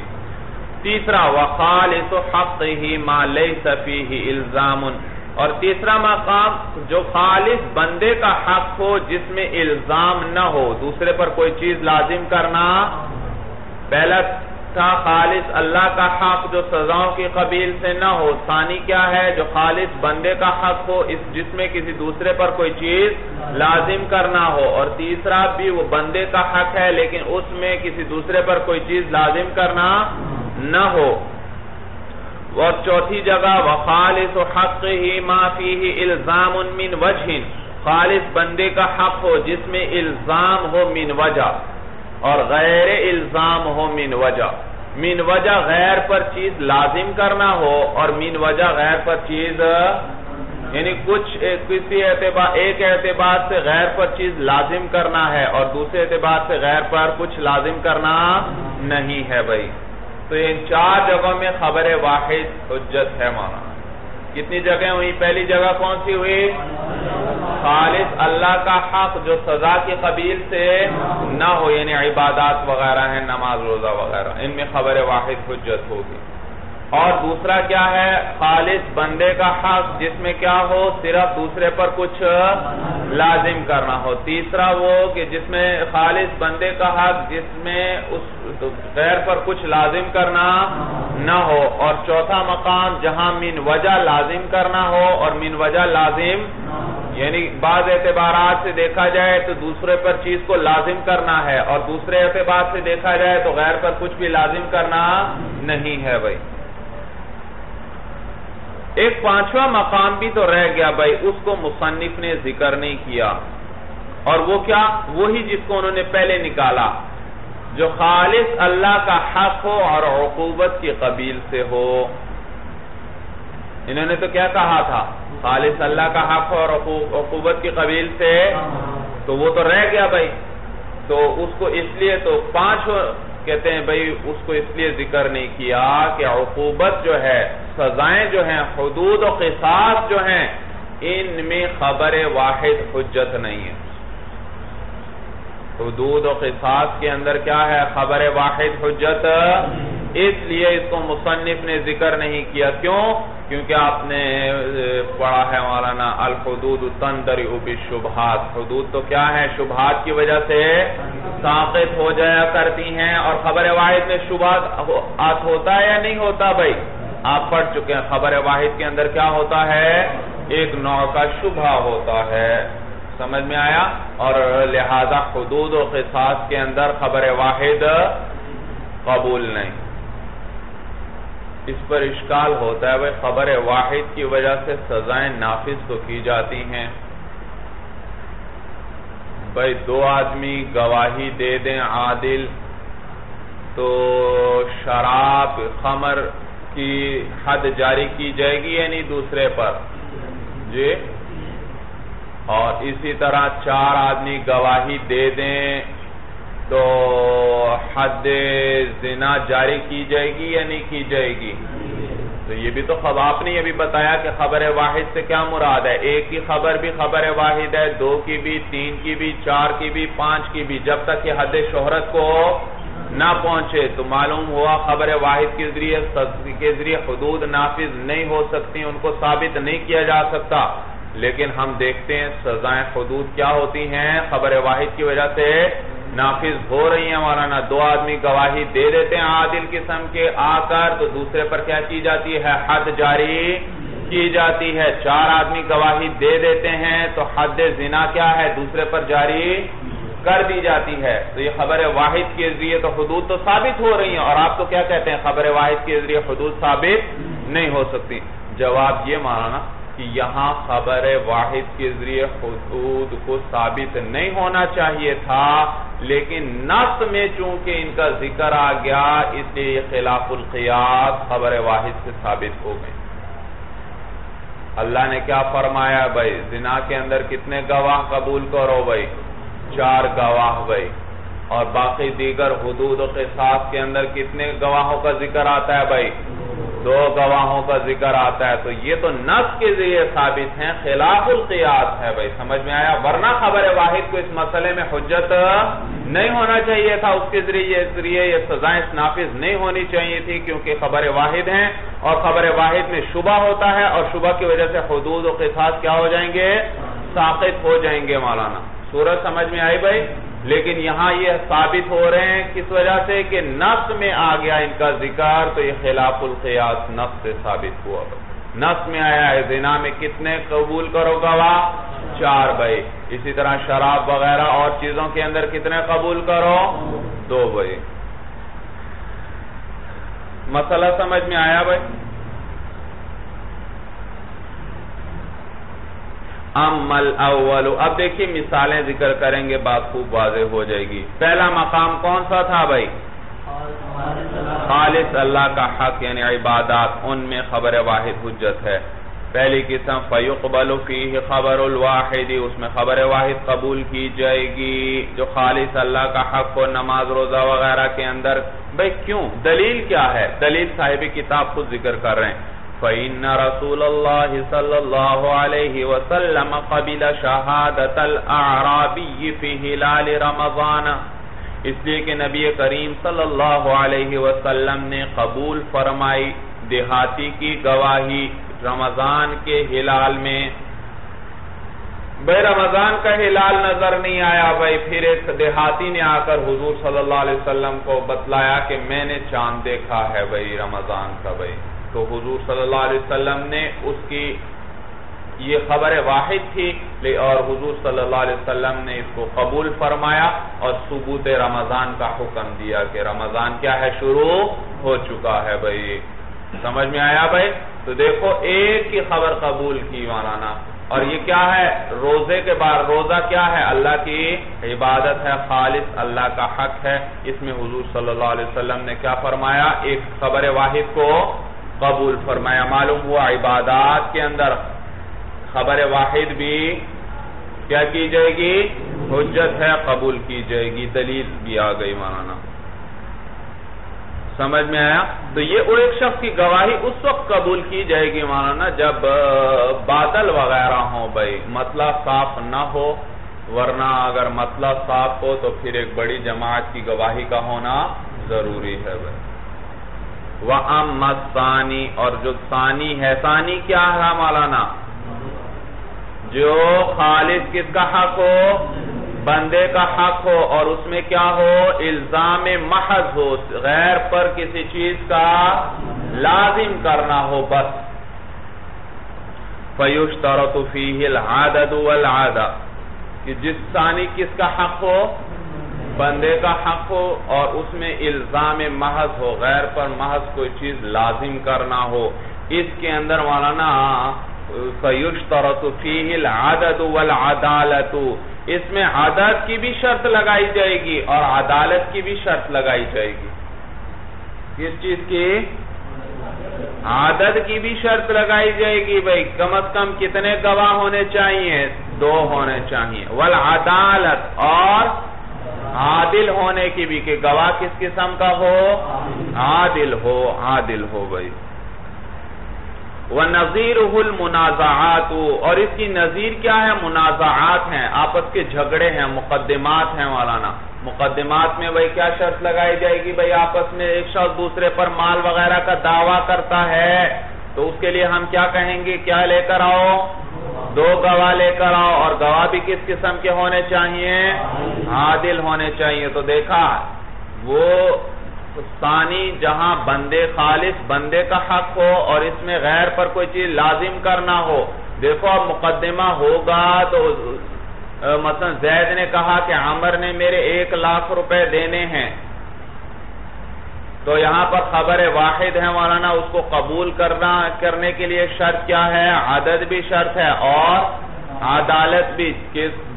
تیسرا وخالص حقه ما ليس فيه الزام اور تیسرا مقام، جو خالص بندے کا حق ہو جس میں الزام نہ ہو۔ دوسرے پر کوئی چیز لازم کرنا۔ پہلا تھا، خالص اللہ کا حق، جو سزاؤں کی قبیل سے نہ ہو۔ ثانی کیا ہے، جو خالص بندے کا حق ہو، اس جس میں کسی دوسرے پر کوئی چیز لازم کرنا ہو۔ اور تیسرا بھی، وہ بندے کا حق ہے، لیکن اس میں کسی دوسرے پر کوئی چیز لازم کرنا نہ ہو۔ اور چوتھی جگہ، وخالص حقه ما فيه الزام من وجه۔ خالص بندے کا حق ہو جس میں الزام ہو من وجہ اور غیر الزام ہو من وجہ من وجہ غیر پر چیز لازم کرنا ہو اور من وجہ غیر پر چیز یعنی کچھ کسی اعتبار، ایک اعتبار سے غیر پر چیز لازم کرنا ہے اور دوسرے اعتبار سے غیر پر کچھ لازم کرنا نہیں ہے بھائی۔ تو ان چار جگہوں میں خبر واحد حجت ہے مانا۔ کتنی جگہ ہوئی پہلی جگہ کون سی ہوئی؟ خالص اللہ کا حق جو سزا کی قبیل سے نہ ہو یعنی عبادات وغیرہ ہیں، نماز روزہ وغیرہ، ان میں خبر واحد حجت ہوگی۔ اور دوسرا کیا ہے؟ خالص بندے کا حق، جس میں کیا ہو؟ صرف دوسرے پر کچھ لازم کرنا ہو۔ تیسرا وہ کہ جس میں خالص بندے کا حق، جس میں اس غیر پر کچھ لازم کرنا نہ ہو۔ اور چوتھا مقام، جہاں من وجہ لازم کرنا ہو اور من وجہ لازم یعنی بعض اعتبارات سے دیکھا جائے تو دوسرے پر چیز کو لازم کرنا ہے اور دوسرے اعتبار سے دیکھا جائے تو غیر پر کچھ بھی لازم کرنا نہیں ہے بھائی۔ ایک پانچواں مقام بھی تو رہ گیا بھائی، اس کو مصنف نے ذکر نہیں کیا۔ اور وہ کیا؟ وہی جس کو انہوں نے پہلے نکالا۔ جو خالص اللہ کا حق ہو اور عقوبت کی قبیل سے ہو۔ انہوں نے تو کیا کہا تھا؟ خالص اللہ کا حق ہو اور عقوبت کی قبیل سے۔ تو وہ تو رہ گیا بھائی۔ تو اس کو اس لیے تو پانچ کہتے ہیں بھئی اس کو اس لیے ذکر نہیں کیا کہ عقوبت جو ہے، سزائیں جو ہیں، حدود و قصاص جو ہیں، ان میں خبر واحد حجت نہیں ہے۔ حدود و قصاص کے اندر کیا ہے؟ خبر واحد حجت. اس لیے اس کو مصنف نے ذکر نہیں کیا. کیوں؟ کیونکہ آپ نے پڑھا ہے مولانا، الحدود تندری بالشبہات. حدود تو کیا ہے شبہات کی وجہ سے ساقط ہو جایا کرتی ہیں. اور خبر واحد میں شبہات ہوتا ہے یا نہیں ہوتا بھائی؟ آپ پڑھ چکے ہیں، خبر واحد کے اندر کیا ہوتا ہے؟ ایک نوع کا شبہ ہوتا ہے۔ سمجھ میں آیا اور لہذا حدود و قصاص کے اندر خبر واحد قبول نہیں۔ اس پر اشکال ہوتا ہے خبر واحد کی وجہ سے سزائیں نافذ تو کی جاتی ہیں۔ بھائی، دو آدمی گواہی دے دیں عادل تو شراب، خمر کی حد جاری کی جائے گی یا نہیں دوسرے پر؟ جی؟ اور اسی طرح چار آدمی گواہی دے دیں تو حد زنا جاری کی جائے گی یا نہیں کی جائے گی؟ تو یہ بھی تو خبر آپ نے یہ بھی بتایا کہ خبر واحد سے کیا مراد ہے؟ ایک کی خبر بھی خبر واحد ہے، دو کی بھی، تین کی بھی، چار کی بھی، پانچ کی بھی۔ جب تک یہ حد شہرت کو نہ پہنچے تو معلوم ہوا خبر واحد کے ذریعے کے ذریعے حدود نافذ نہیں ہو سکتی، ان کو ثابت نہیں کیا جا سکتا۔ لیکن ہم دیکھتے ہیں سزائیں حدود کیا ہوتی ہیں؟ خبر واحد کی وجہ سے نافذ ہو رہی ہیں مولانا۔ دو آدمی گواہی دے دیتے ہیں عادل قسم کے آ کر تو دوسرے پر کیا کی جاتی ہے؟ حد جاری کی جاتی ہے۔ چار آدمی گواہی دے دیتے ہیں، تو حد زنا کیا ہے؟ دوسرے پر جاری کر دی جاتی ہے۔ تو یہ خبر واحد کے ذریعے تو حدود تو ثابت ہو رہی ہیں۔ اور آپ تو کیا کہتے ہیں؟ خبر واحد کے ذریعے حدود ثابت نہیں ہو سکتی۔ جواب یہ مانا کہ یہاں خبر واحد کے ذریعے حدود کو ثابت نہیں ہونا چاہیے تھا، لیکن نص میں چونکہ ان کا ذکر آ گیا، اس لیے یہ خلاف القیاس خبر واحد سے ثابت ہو گئے اللہ نے کیا فرمایا بھائی؟ زنا کے اندر کتنے گواہ قبول کرو بھائی؟ چار گواہ بھائی۔ اور باقی دیگر حدود و قصاص کے اندر کتنے گواہوں کا ذکر آتا ہے بھائی؟ دو گواہوں کا ذکر آتا ہے تو یہ تو نفس کے ذریعے ثابت ہیں، خلاف القیاس ہے بھائی، سمجھ میں آیا؟ ورنہ خبر واحد کو اس مسئلے میں حجت نہیں ہونا چاہیے تھا۔ اس کے ذریعے یہ سزائیں نافذ نہیں ہونی چاہیے تھی کیونکہ خبر واحد ہیں اور خبر واحد میں شبہ ہوتا ہے اور شبہ کی وجہ سے حدود و قصاص کیا ہو جائیں گے؟ ساقت ہو جائیں گے مولانا۔ صورت سمجھ میں آئی بھائی؟ لیکن یہاں یہ ثابت ہو رہے ہیں کس وجہ سے کہ نفس میں آ گیا ان کا ذکر، تو یہ خلاف القیاس نفس سے ثابت ہوا۔ نفس میں آیا ہے زنا میں کتنے؟ قبول کرو گواہ، چار بھائی۔ اسی طرح شراب وغیرہ اور چیزوں کے اندر کتنے قبول کرو؟ دو بھائی۔ مسئلہ سمجھ میں آیا بھائی؟ امل اول. اب دیکھیے مثالیں ذکر کریں گے، بات خوب واضح ہو جائے گی. پہلا مقام کون سا تھا بھائی؟ خالص اللہ کا حق یعنی عبادات، ان میں خبر واحد حجت ہے. پہلی قسم، فیقبل فیہ خبر الواحدی اس میں خبر واحد قبول کی جائے گی. جو خالص اللہ کا حق ہو، نماز، روزہ وغیرہ کے اندر بھئی کیوں؟ دلیل کیا ہے؟ دلیل صاحب کتاب خود ذکر کر رہے ہیں۔ فَإِنَّ رَسُولَ اللَّهِ صَلَّى اللَّهُ عَلَيْهِ وَسَلَّمَ قَبِلَ شَهَادَةَ الْأَعْرَابِيِّ فِي هِلَالِ رَمَضَانَ۔ اس لیے کہ نبی کریم صلی اللہ علیہ وسلم نے قبول فرمائی، دیہاتی کی گواہی رمضان کے ہلال میں۔ بھئی رمضان کا ہلال نظر نہیں آیا۔ بھئی پھر ایک دیہاتی نے آ کر حضور صلی اللہ علیہ وسلم کو بتلایا کہ میں نے چاند دیکھا ہے بھئی رمضان کا بھئی تو حضور صلی اللہ علیہ وسلم نے اس کی یہ خبر واحد تھی اور حضور صلی اللہ علیہ وسلم نے اس کو قبول فرمایا اور ثبوت رمضان کا حکم دیا کہ رمضان کیا ہے؟ شروع ہو چکا ہے بھائی۔ سمجھ میں آیا بھائی؟ تو دیکھو، ایک کی خبر قبول کی مولانا۔ اور یہ کیا ہے؟ روزے کے بعد روزہ کیا ہے؟ اللہ کی عبادت ہے، خالص اللہ کا حق ہے۔ اس میں حضور صلی اللہ علیہ وسلم نے کیا فرمایا؟ ایک خبر واحد کو قبول فرمایا، معلوم ہوا عبادات کے اندر خبر واحد بھی کیا کی جائے گی؟ حجت ہے، قبول کی جائے گی، دلیل بھی آ گئی مولانا۔ سمجھ میں آیا؟ تو یہ ایک شخص کی گواہی اس وقت قبول کی جائے گی مولانا جب بادل وغیرہ ہوں بھائی، مسئلہ صاف نہ ہو، ورنہ اگر مسئلہ صاف ہو تو پھر ایک بڑی جماعت کی گواہی کا ہونا ضروری ہے بھائی۔ وَأَمَّا الثَّانِي، اور جو ثانی ہے، ثانی کیا ہے مولانا؟ جو خالص کس کا حق ہو؟ بندے کا حق ہو، اور اس میں کیا ہو؟ الزام محض ہو، غیر پر کسی چیز کا لازم کرنا ہو، بس۔ فَيُشْتَرَطُ فِيهِ الْعَادَدُ وَالْعَادَ کہ جس ثانی کس کا حق ہو؟ بندے کا حق ہو اور اس میں الزام محض ہو، غیر پر محض کوئی چیز لازم کرنا ہو۔ اس کے اندر مولانا، فَيُشْتَرَطُ فِيهِ الْعَادَدُ اس میں عادت کی بھی شرط لگائی جائے گی اور عدالت کی بھی شرط لگائی جائے گی۔ کس چیز کی؟ عادت کی بھی شرط لگائی جائے گی۔ بھائی، کم از کم کتنے گواہ ہونے چاہیے؟ دو ہونے چاہیے۔ والعدالت اور عادل ہونے کی بھی کہ گواہ کس قسم کا ہو؟ عادل ہو عادل ہو بھائی۔ وَنَظِيرُهُ الْمُنَازَعَاتُ۔ اور اس کی نظیر کیا ہے؟ منازعات ہیں، آپس کے جھگڑے ہیں، مقدمات ہیں مولانا۔ مقدمات میں بھائی کیا شرط لگائی جائے گی؟ بھائی آپس میں ایک شخص دوسرے پر مال وغیرہ کا دعویٰ کرتا ہے تو اس کے لیے ہم کیا کہیں گے؟ کیا لے کر آؤ؟ دو گواہ لے کر آؤ اور گواہ بھی کس قسم کے ہونے چاہیے؟ عادل ہونے چاہیے۔ تو دیکھا، وہ ثانی جہاں بندے خالص، بندے کا حق ہو اور اس میں غیر پر کوئی چیز لازم کرنا ہو۔ دیکھو، اب مقدمہ ہوگا تو، مثلا زید نے کہا کہ عمر نے میرے ایک لاکھ روپے دینے ہیں۔ تو یہاں پر خبر واحد ہے مولانا، اس کو قبول کرنا، کرنے کے لیے شرط کیا ہے؟ عدد بھی شرط ہے اور عدالت بھی۔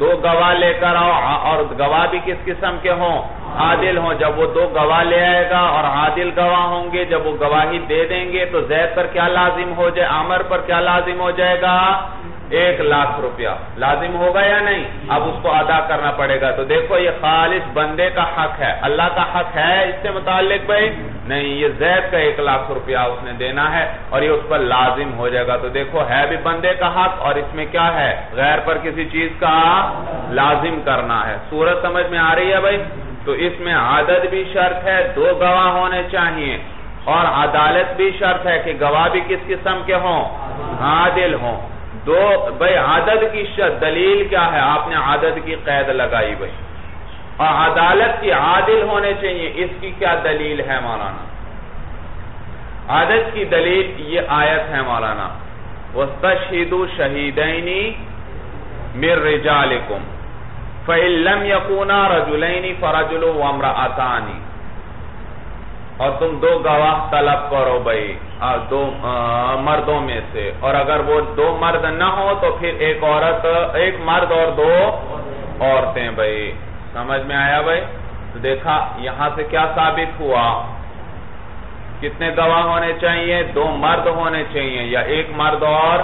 دو گواہ لے کر آؤ۔ اور گواہ بھی کس قسم کے ہوں؟ عادل ہوں۔ جب وہ دو گواہ لے آئے گا اور عادل گواہ ہوں گے، جب وہ گواہی دے دیں گے، تو زید پر کیا لازم ہو جائے؟ عمر پر کیا لازم ہو جائے گا؟ ایک لاکھ روپیہ۔ لازم ہوگا یا نہیں؟ اب اس کو ادا کرنا پڑے گا۔ تو دیکھو، یہ خالص بندے کا حق ہے۔ اللہ کا حق ہے اس سے متعلق بھائی؟ نہیں، یہ زید کا ایک لاکھ روپیہ اس نے دینا ہے اور یہ اس پر لازم ہو جائے گا۔ تو دیکھو، ہے بھی بندے کا حق اور اس میں کیا ہے؟ غیر پر کسی چیز کا لازم کرنا ہے۔ صورت سمجھ میں آ رہی ہے بھائی؟ تو اس میں عادت بھی شرط ہے، دو گواہ ہونے چاہیے۔ اور عدالت بھی شرط ہے کہ گواہ بھی کس قسم کے ہوں؟ عادل ہوں۔ دو بھائی عادت کی شرط، دلیل کیا ہے؟ آپ نے عادت کی قید لگائی بھائی۔ اور عدالت کی عادل ہونے چاہیے، اس کی کیا دلیل ہے مولانا؟ عادت کی دلیل یہ آیت ہے مولانا۔ وَاسْتَشْهِدُوا شَهِدَيْنِ مِرْ رِجَالِكُمْ فَإِن لَمْ يَكُونَا رَجُلَيْنِ فَرَجُلُ وَامْرَأَتَانِ۔ اور تم دو گواہ طلب کرو بھئی دو مردوں میں سے۔ اور اگر وہ دو مرد نہ ہو تو پھر ایک عورت، ایک مرد اور دو عورتیں بھئی سمجھ میں آیا بھئی تو دیکھا، یہاں سے کیا ثابت ہوا؟ کتنے گواہ ہونے چاہیے؟ دو مرد ہونے چاہیے یا ایک مرد اور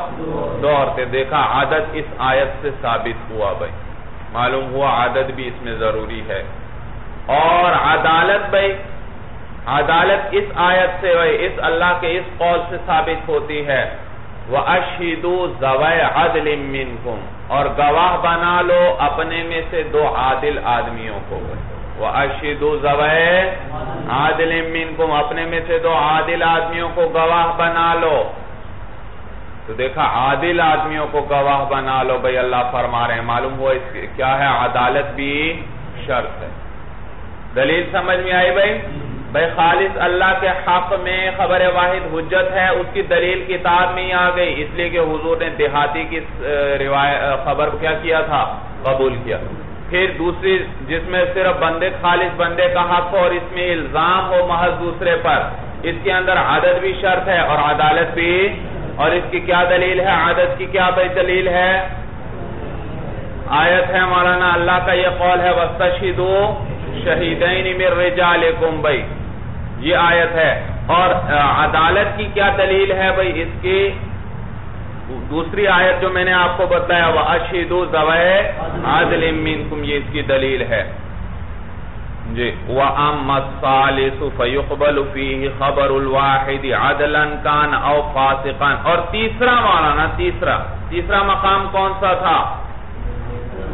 دو عورتیں؟ دیکھا، عادت اس آیت سے ثابت ہوا بھئی معلوم ہوا، عادت بھی اس میں ضروری ہے۔ اور عدالت بھائی عدالت اس آیت سے اس اللہ کے اس قول سے ثابت ہوتی ہے۔ وَأَشْهِدُوا زَوَيْ عَدْلٍ مِّنْكُمْ۔ اور گواہ بنا لو اپنے میں سے دو عادل آدمیوں کو۔ وَأَشْهِدُوا زَوَيْ عَدْلٍ مِّنْكُمْ۔ اپنے میں سے دو عادل آدمیوں کو گواہ بنا لو۔ تو دیکھا، عادل آدمیوں کو گواہ بنا لو، بھئی اللہ فرما رہے ہیں۔ معلوم ہوا اس کیا ہے؟ عدالت بھی شرط ہے۔ دلیل سمجھ میں آئی بھئی؟ بھئی خالص اللہ کے حق میں خبر واحد حجت ہے، اس کی دلیل کتاب میں ہی آ گئی۔ اس لیے کہ حضور نے دیہاتی کی خبر کیا کیا تھا؟ قبول کیا۔ پھر دوسری جس میں صرف بندے، خالص بندے کا حق ہو اور اس میں الزام ہو محض دوسرے پر، اس کے اندر عادت بھی شرط ہے اور عدالت بھی۔ اور اس کی کیا دلیل ہے؟ عادت کی کیا بھائی دلیل ہے؟ آیت ہے مولانا، اللہ کا یہ قول ہے وَاسْتَشْهِدُوا شَهِدَيْنِ مِن رِجَالِكُمْ بھائی۔ یہ آیت ہے۔ اور عدالت کی کیا دلیل ہے بھائی؟ اس کی دوسری آیت جو میں نے آپ کو بتایا وہ اشید عادل منکم یہ اس کی دلیل ہے۔ جی وَأَمَّا الثَّالِثُ فَيُقْبَلُ فِيهِ خَبَرُ الْوَاحِدِ عَدْلًا كَانَ أَوْ فَاسِقًا۔ اور تیسرا مولانا تیسرا تیسرا مقام کون سا تھا؟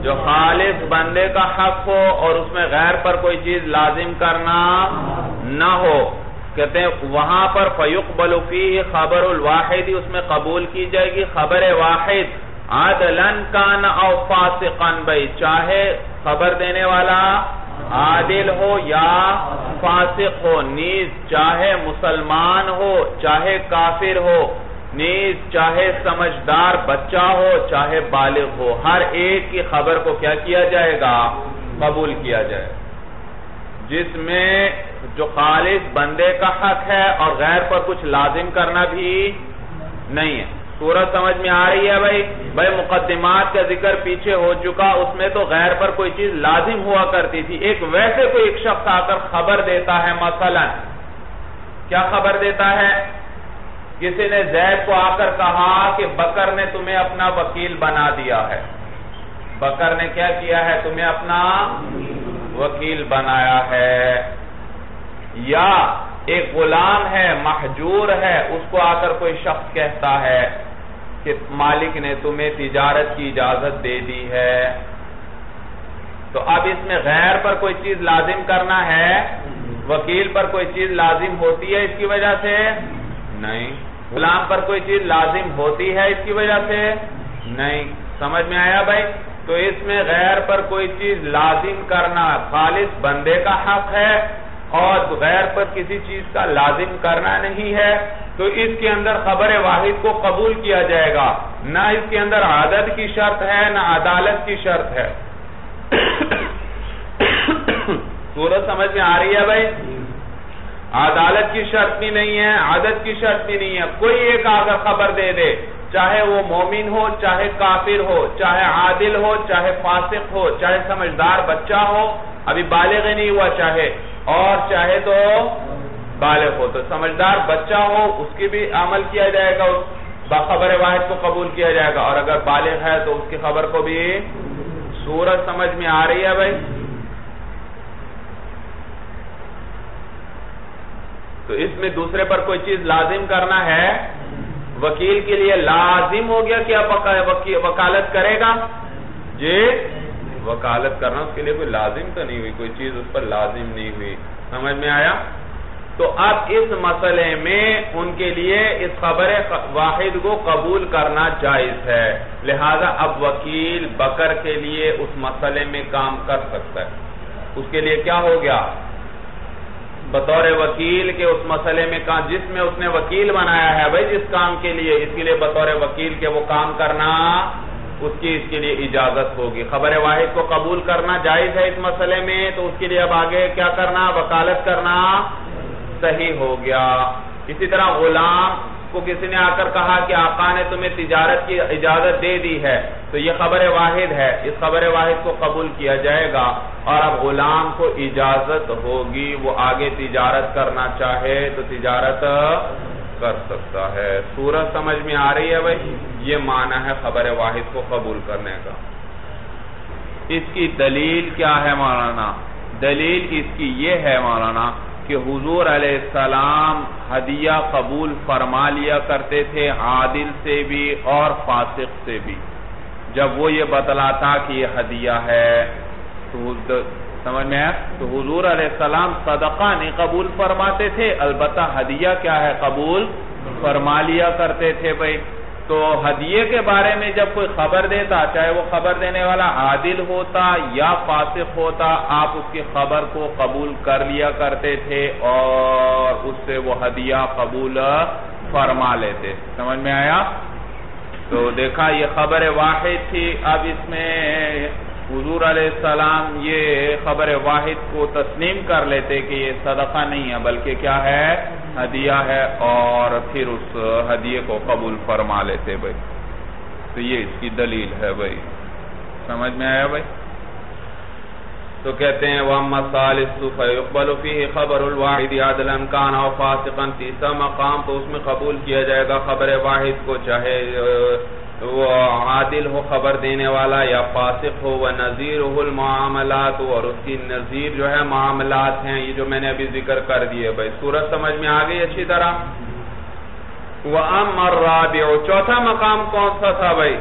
جو خالص بندے کا حق ہو اور اس میں غیر پر کوئی چیز لازم کرنا نہ ہو، کہتے ہیں وہاں پر فَيُقْبَلُ فِيهِ خَبَرُ الْوَاحِدِ، اس میں قبول کی جائے گی خبر واحد۔ عَدْلًا كَانَ أَوْ فَاسِقًا بھئی چاہے خبر دینے والا عادل ہو یا فاسق ہو، نیز چاہے مسلمان ہو، چاہے کافر ہو۔ نیز چاہے سمجھدار بچہ ہو، چاہے بالغ ہو، ہر ایک کی خبر کو کیا کیا جائے گا؟ قبول کیا جائے جس میں جو خالص بندے کا حق ہے اور غیر پر کچھ لازم کرنا بھی نہیں ہے۔ سورج سمجھ میں آ رہی ہے بھائی؟ بھائی، مقدمات کا ذکر پیچھے ہو چکا، اس میں تو غیر پر کوئی چیز لازم ہوا کرتی تھی۔ ایک ویسے کوئی ایک شخص آ کر خبر دیتا ہے، مثلا۔ کیا خبر دیتا ہے؟ کسی نے زید کو آ کر کہا کہ بکر نے تمہیں اپنا وکیل بنا دیا ہے۔ بکر نے کیا کیا ہے؟ تمہیں اپنا وکیل بنایا ہے۔ یا ایک غلام ہے محجور ہے، اس کو آ کر کوئی شخص کہتا ہے کہ مالک نے تمہیں تجارت کی اجازت دے دی ہے۔ تو اب اس میں غیر پر کوئی چیز لازم کرنا ہے، وکیل پر کوئی چیز لازم ہوتی ہے اس کی وجہ سے؟ نہیں۔ غلام پر کوئی چیز لازم ہوتی ہے اس کی وجہ سے؟ نہیں۔ سمجھ میں آیا بھائی؟ تو اس میں غیر پر کوئی چیز لازم کرنا خالص بندے کا حق ہے اور غیر پر کسی چیز کا لازم کرنا نہیں ہے؟ تو اس کے اندر خبر واحد کو قبول کیا جائے گا۔ نہ اس کے اندر عادت کی شرط ہے، نہ عدالت کی شرط ہے۔ (coughs) سورت سمجھ میں آ رہی ہے بھائی؟ عدالت کی شرط بھی نہیں ہے، عادت کی شرط بھی نہیں ہے۔ کوئی ایک آگر خبر دے دے، چاہے وہ مومن ہو، چاہے کافر ہو، چاہے عادل ہو، چاہے فاسق ہو، چاہے سمجھدار بچہ ہو، ابھی بالغ نہیں ہوا، چاہے اور چاہے تو بالغ ہو۔ تو سمجھدار بچہ ہو، اس کی بھی عمل کیا جائے گا باخبر واحد کو قبول کیا جائے گا۔ اور اگر بالغ ہے تو اس کی خبر کو بھی سورج سمجھ میں آ رہی ہے بھائی۔ تو اس میں دوسرے پر کوئی چیز لازم کرنا ہے؟ وکیل کے لیے لازم ہو گیا کہ اب وکالت کرے گا؟ جی؟ وکالت کرنا اس کے لیے کوئی لازم تو نہیں ہوئی، کوئی چیز اس پر لازم نہیں ہوئی۔ سمجھ میں آیا؟ تو اب اس مسئلے میں ان کے لیے اس خبر واحد کو قبول کرنا جائز ہے۔ لہذا اب وکیل بکر کے لیے اس مسئلے میں کام کر سکتا ہے۔ اس کے لیے کیا ہو گیا؟ بطور وکیل کے اس مسئلے میں جس میں اس نے وکیل بنایا ہے، بھائی جس کام کے لیے، اس کے لیے بطور وکیل کے وہ کام کرنا، اس کی اس کے لیے اجازت ہوگی۔ خبر واحد کو قبول کرنا جائز ہے اس مسئلے میں، تو اس کے لیے اب آگے کیا کرنا؟ وکالت کرنا صحیح ہو گیا۔ اسی طرح غلام کو کسی نے آ کر کہا کہ آقا نے تمہیں تجارت کی اجازت دے دی ہے، تو یہ خبر واحد ہے۔ اس خبر واحد کو قبول کیا جائے گا۔ اور اب غلام کو اجازت ہوگی، وہ آگے تجارت کرنا چاہے تو تجارت کر سکتا ہے۔ سورج سمجھ میں آ رہی ہے بھائی؟ یہ معنی ہے خبر واحد کو قبول کرنے کا۔ اس کی دلیل کیا ہے مولانا دلیل اس کی یہ ہے مولانا کہ حضور علیہ السلام ہدیہ قبول فرما لیا کرتے تھے، عادل سے بھی اور فاسق سے بھی۔ جب وہ یہ بتلاتا کہ یہ ہدیہ ہے، تو سمجھ میں ہے تو حضور علیہ السلام صدقہ نہیں قبول فرماتے تھے، البتہ ہدیہ کیا ہے؟ قبول فرما لیا کرتے تھے بھائی۔ تو ہدیے کے بارے میں جب کوئی خبر دیتا، چاہے وہ خبر دینے والا عادل ہوتا یا فاسق ہوتا، آپ اس کی خبر کو قبول کر لیا کرتے تھے اور اس سے وہ ہدیہ قبول فرما لیتے۔ سمجھ میں آیا؟ تو دیکھا، یہ خبر واحد تھی۔ اب اس میں حضور علیہ السلام یہ خبر واحد کو تسلیم کر لیتے کہ یہ صدقہ نہیں ہے، بلکہ کیا ہے؟ ہدیہ ہے اور پھر اس ہدیے کو قبول فرما لیتے بھائی۔ تو یہ اس کی دلیل ہے بھائی۔ سمجھ میں آیا بھائی؟ تو کہتے ہیں، وَأَمَّا الثَّالِثُ فَيُقْبَلُ فِيهِ خَبَرُ الْوَاحِدِ عَدْلًا كَانَ أَوْ تیسرا مقام تو اس میں قبول کیا جائے گا خبر واحد کو، چاہے وہ عادل ہو، خبر دینے والا یا فاسق ہو وَنَزِيرُهُ الْمُعَامَلَاتُ اور اس کی نظیر جو ہے معاملات ہیں، یہ جو میں نے ابھی ذکر کر دیئے بھائی صورت سمجھ میں آگئی اچھی طرح؟ وَأَمَّا الرَّابِعُ۔ چوتھا مقام کون سا تھا بھائی؟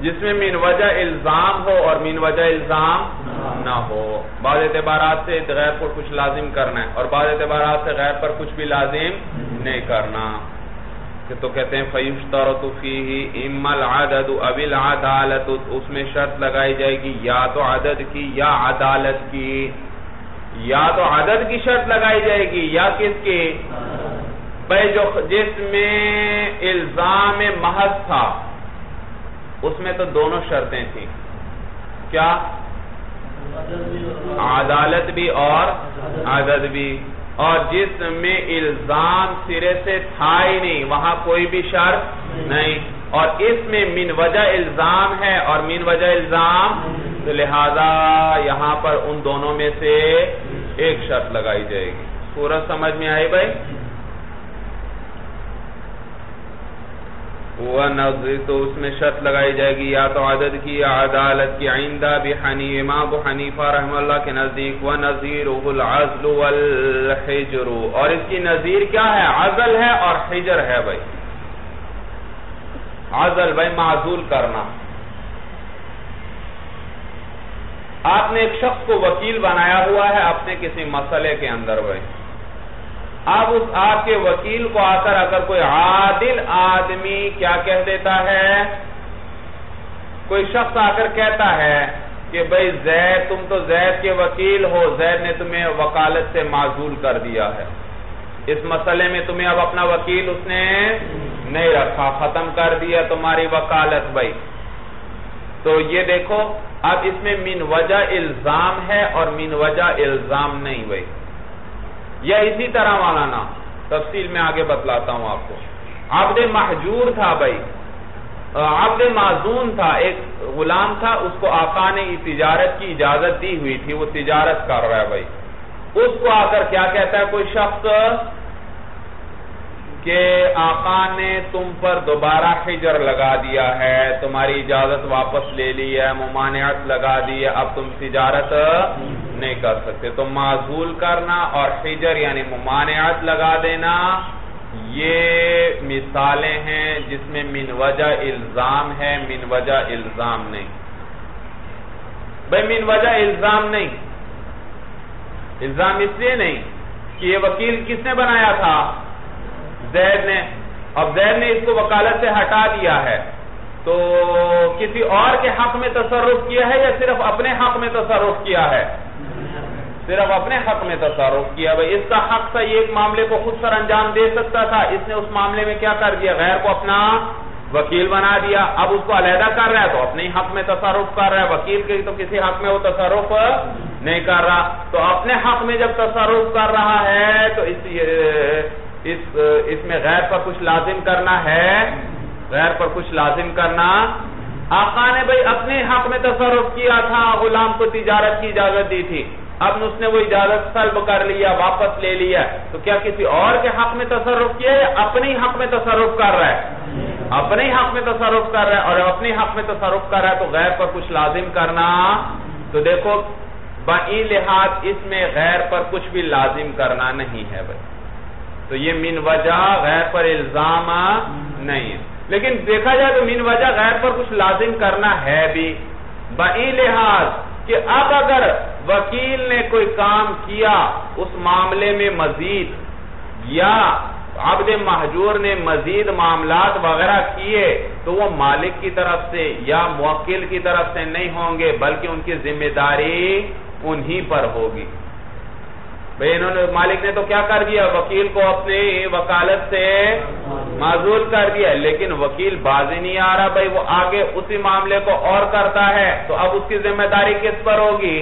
جس میں من وجہ الزام ہو اور من وجہ الزام نہ ہو۔ بعض اعتبارات سے غیر پر کچھ لازم کرنا ہے اور بعض اعتبارات سے غیر پر کچھ بھی لازم نہیں کرنا۔ تو کہتے ہیں فَيُشْتَرَتُ فِيهِ اِمَّا الْعَدَدُ اَوِ الْعَدَالَتُ اس میں شرط لگائی جائے گی، یا تو عدد کی یا عدالت کی۔ یا تو عدد کی شرط لگائی جائے گی، یا کس کی؟ بھائی جو جس میں الزام محض تھا، اس میں تو دونوں شرطیں تھیں۔ کیا؟ عدالت بھی اور عدد بھی۔ اور جس میں الزام سرے سے تھا ہی نہیں، وہاں کوئی بھی شرط نہیں۔ اور اس میں من وجہ الزام ہے، اور من وجہ الزام، تو لہذا یہاں پر ان دونوں میں سے ایک شرط لگائی جائے گی۔ سورج سمجھ میں آئی بھائی؟ تو اس میں شرط لگائی جائے گی، یا تو عدد کی، یا عدالت کی عیندہ بحنی امام حنیفہ رحم اللہ کے نزدیک وَنَزِيرُهُ الْعَزْلُ وَالْحِجْرُ۔ اور اس کی نظیر کیا ہے؟ عزل ہے اور حجر ہے بھائی۔ عزل بھائی، معذول کرنا۔ آپ نے ایک شخص کو وکیل بنایا ہوا ہے اپنے کسی مسئلے کے اندر بھائی۔ اب اس آپ کے وکیل کو آ کر اگر کوئی عادل آدمی کیا کہہ دیتا ہے؟ کوئی شخص آ کر کہتا ہے کہ بھئی زید، تم تو زید کے وکیل ہو، زید نے تمہیں وکالت سے معذول کر دیا ہے۔ اس مسئلے میں تمہیں اب اپنا وکیل اس نے نہیں رکھا، ختم کر دیا تمہاری وکالت بھائی تو یہ دیکھو، اب اس میں من وجہ الزام ہے اور من وجہ الزام نہیں بھائی یا اسی طرح مولانا، تفصیل میں آگے بتلاتا ہوں آپ کو۔ عبد محجور تھا بھائی۔ عبد معذون تھا، ایک غلام تھا، اس کو آقا نے تجارت کی اجازت دی ہوئی تھی، وہ تجارت کر رہا ہے بھائی۔ اس کو آ کر کیا کہتا ہے کوئی شخص؟ کہ آقا نے تم پر دوبارہ حجر لگا دیا ہے، تمہاری اجازت واپس لے لی ہے، ممانعت لگا دی ہے، اب تم تجارت نہیں کر سکتے۔ تو معذول کرنا اور حجر یعنی ممانعت لگا دینا، یہ مثالیں ہیں جس میں من وجہ الزام ہے، من وجہ الزام نہیں۔ بھئی من وجہ الزام نہیں۔ الزام اس لیے نہیں کہ یہ وکیل کس نے بنایا تھا؟ زید نے۔ اب زید نے اس کو وکالت سے ہٹا دیا ہے۔ تو کسی اور کے حق میں تصرف کیا ہے یا صرف اپنے حق میں تصرف کیا ہے؟ صرف اپنے حق میں تصرف کیا۔ بھئی اس کا حق تھا یہ ایک معاملے کو خود سر انجام دے سکتا تھا۔ اس نے اس معاملے میں کیا کر دیا؟ غیر کو اپنا وکیل بنا دیا۔ اب اس کو علیحدہ کر رہا ہے تو اپنے حق میں تصرف کر رہا ہے۔ وکیل کے تو کسی حق میں وہ تصرف نہیں کر رہا۔ تو اپنے حق میں جب تصرف کر رہا ہے تو اس اس میں غیر پر کچھ لازم کرنا ہے۔ غیر پر کچھ لازم کرنا۔ آقا نے بھئی اپنے حق میں تصرف کیا تھا۔ غلام کو تجارت کی اجازت دی تھی۔ اب اس نے وہ اجازت سلب کر لیا، واپس لے لیا۔ تو کیا کسی اور کے حق میں تصرف کیا یا اپنے حق میں تصرف کر رہا ہے۔ اپنے حق میں تصرف کر رہا ہے اور اپنے حق میں تصرف کر رہا ہے تو غیر پر کچھ لازم کرنا۔ تو دیکھو، بئی لحاظ اس میں غیر پر کچھ بھی لازم کرنا نہیں ہے بھائی۔ تو یہ من وجہ غیر پر الزام نہیں ہے۔ لیکن دیکھا جائے تو من وجہ غیر پر کچھ لازم کرنا ہے بھی۔ بئی لحاظ کہ اب اگر وکیل نے کوئی کام کیا اس معاملے میں مزید یا عبد محجور نے مزید معاملات وغیرہ کیے تو وہ مالک کی طرف سے یا موکل کی طرف سے نہیں ہوں گے، بلکہ ان کی ذمہ داری انہی پر ہوگی۔ بھئی انہوں نے، مالک نے تو کیا کر دیا؟ وکیل کو اپنی وکالت سے معذول کر دیا۔ لیکن وکیل بازی نہیں آ رہا بھئی وہ آگے اسی معاملے کو اور کرتا ہے تو اب اس کی ذمہ داری کس پر ہوگی؟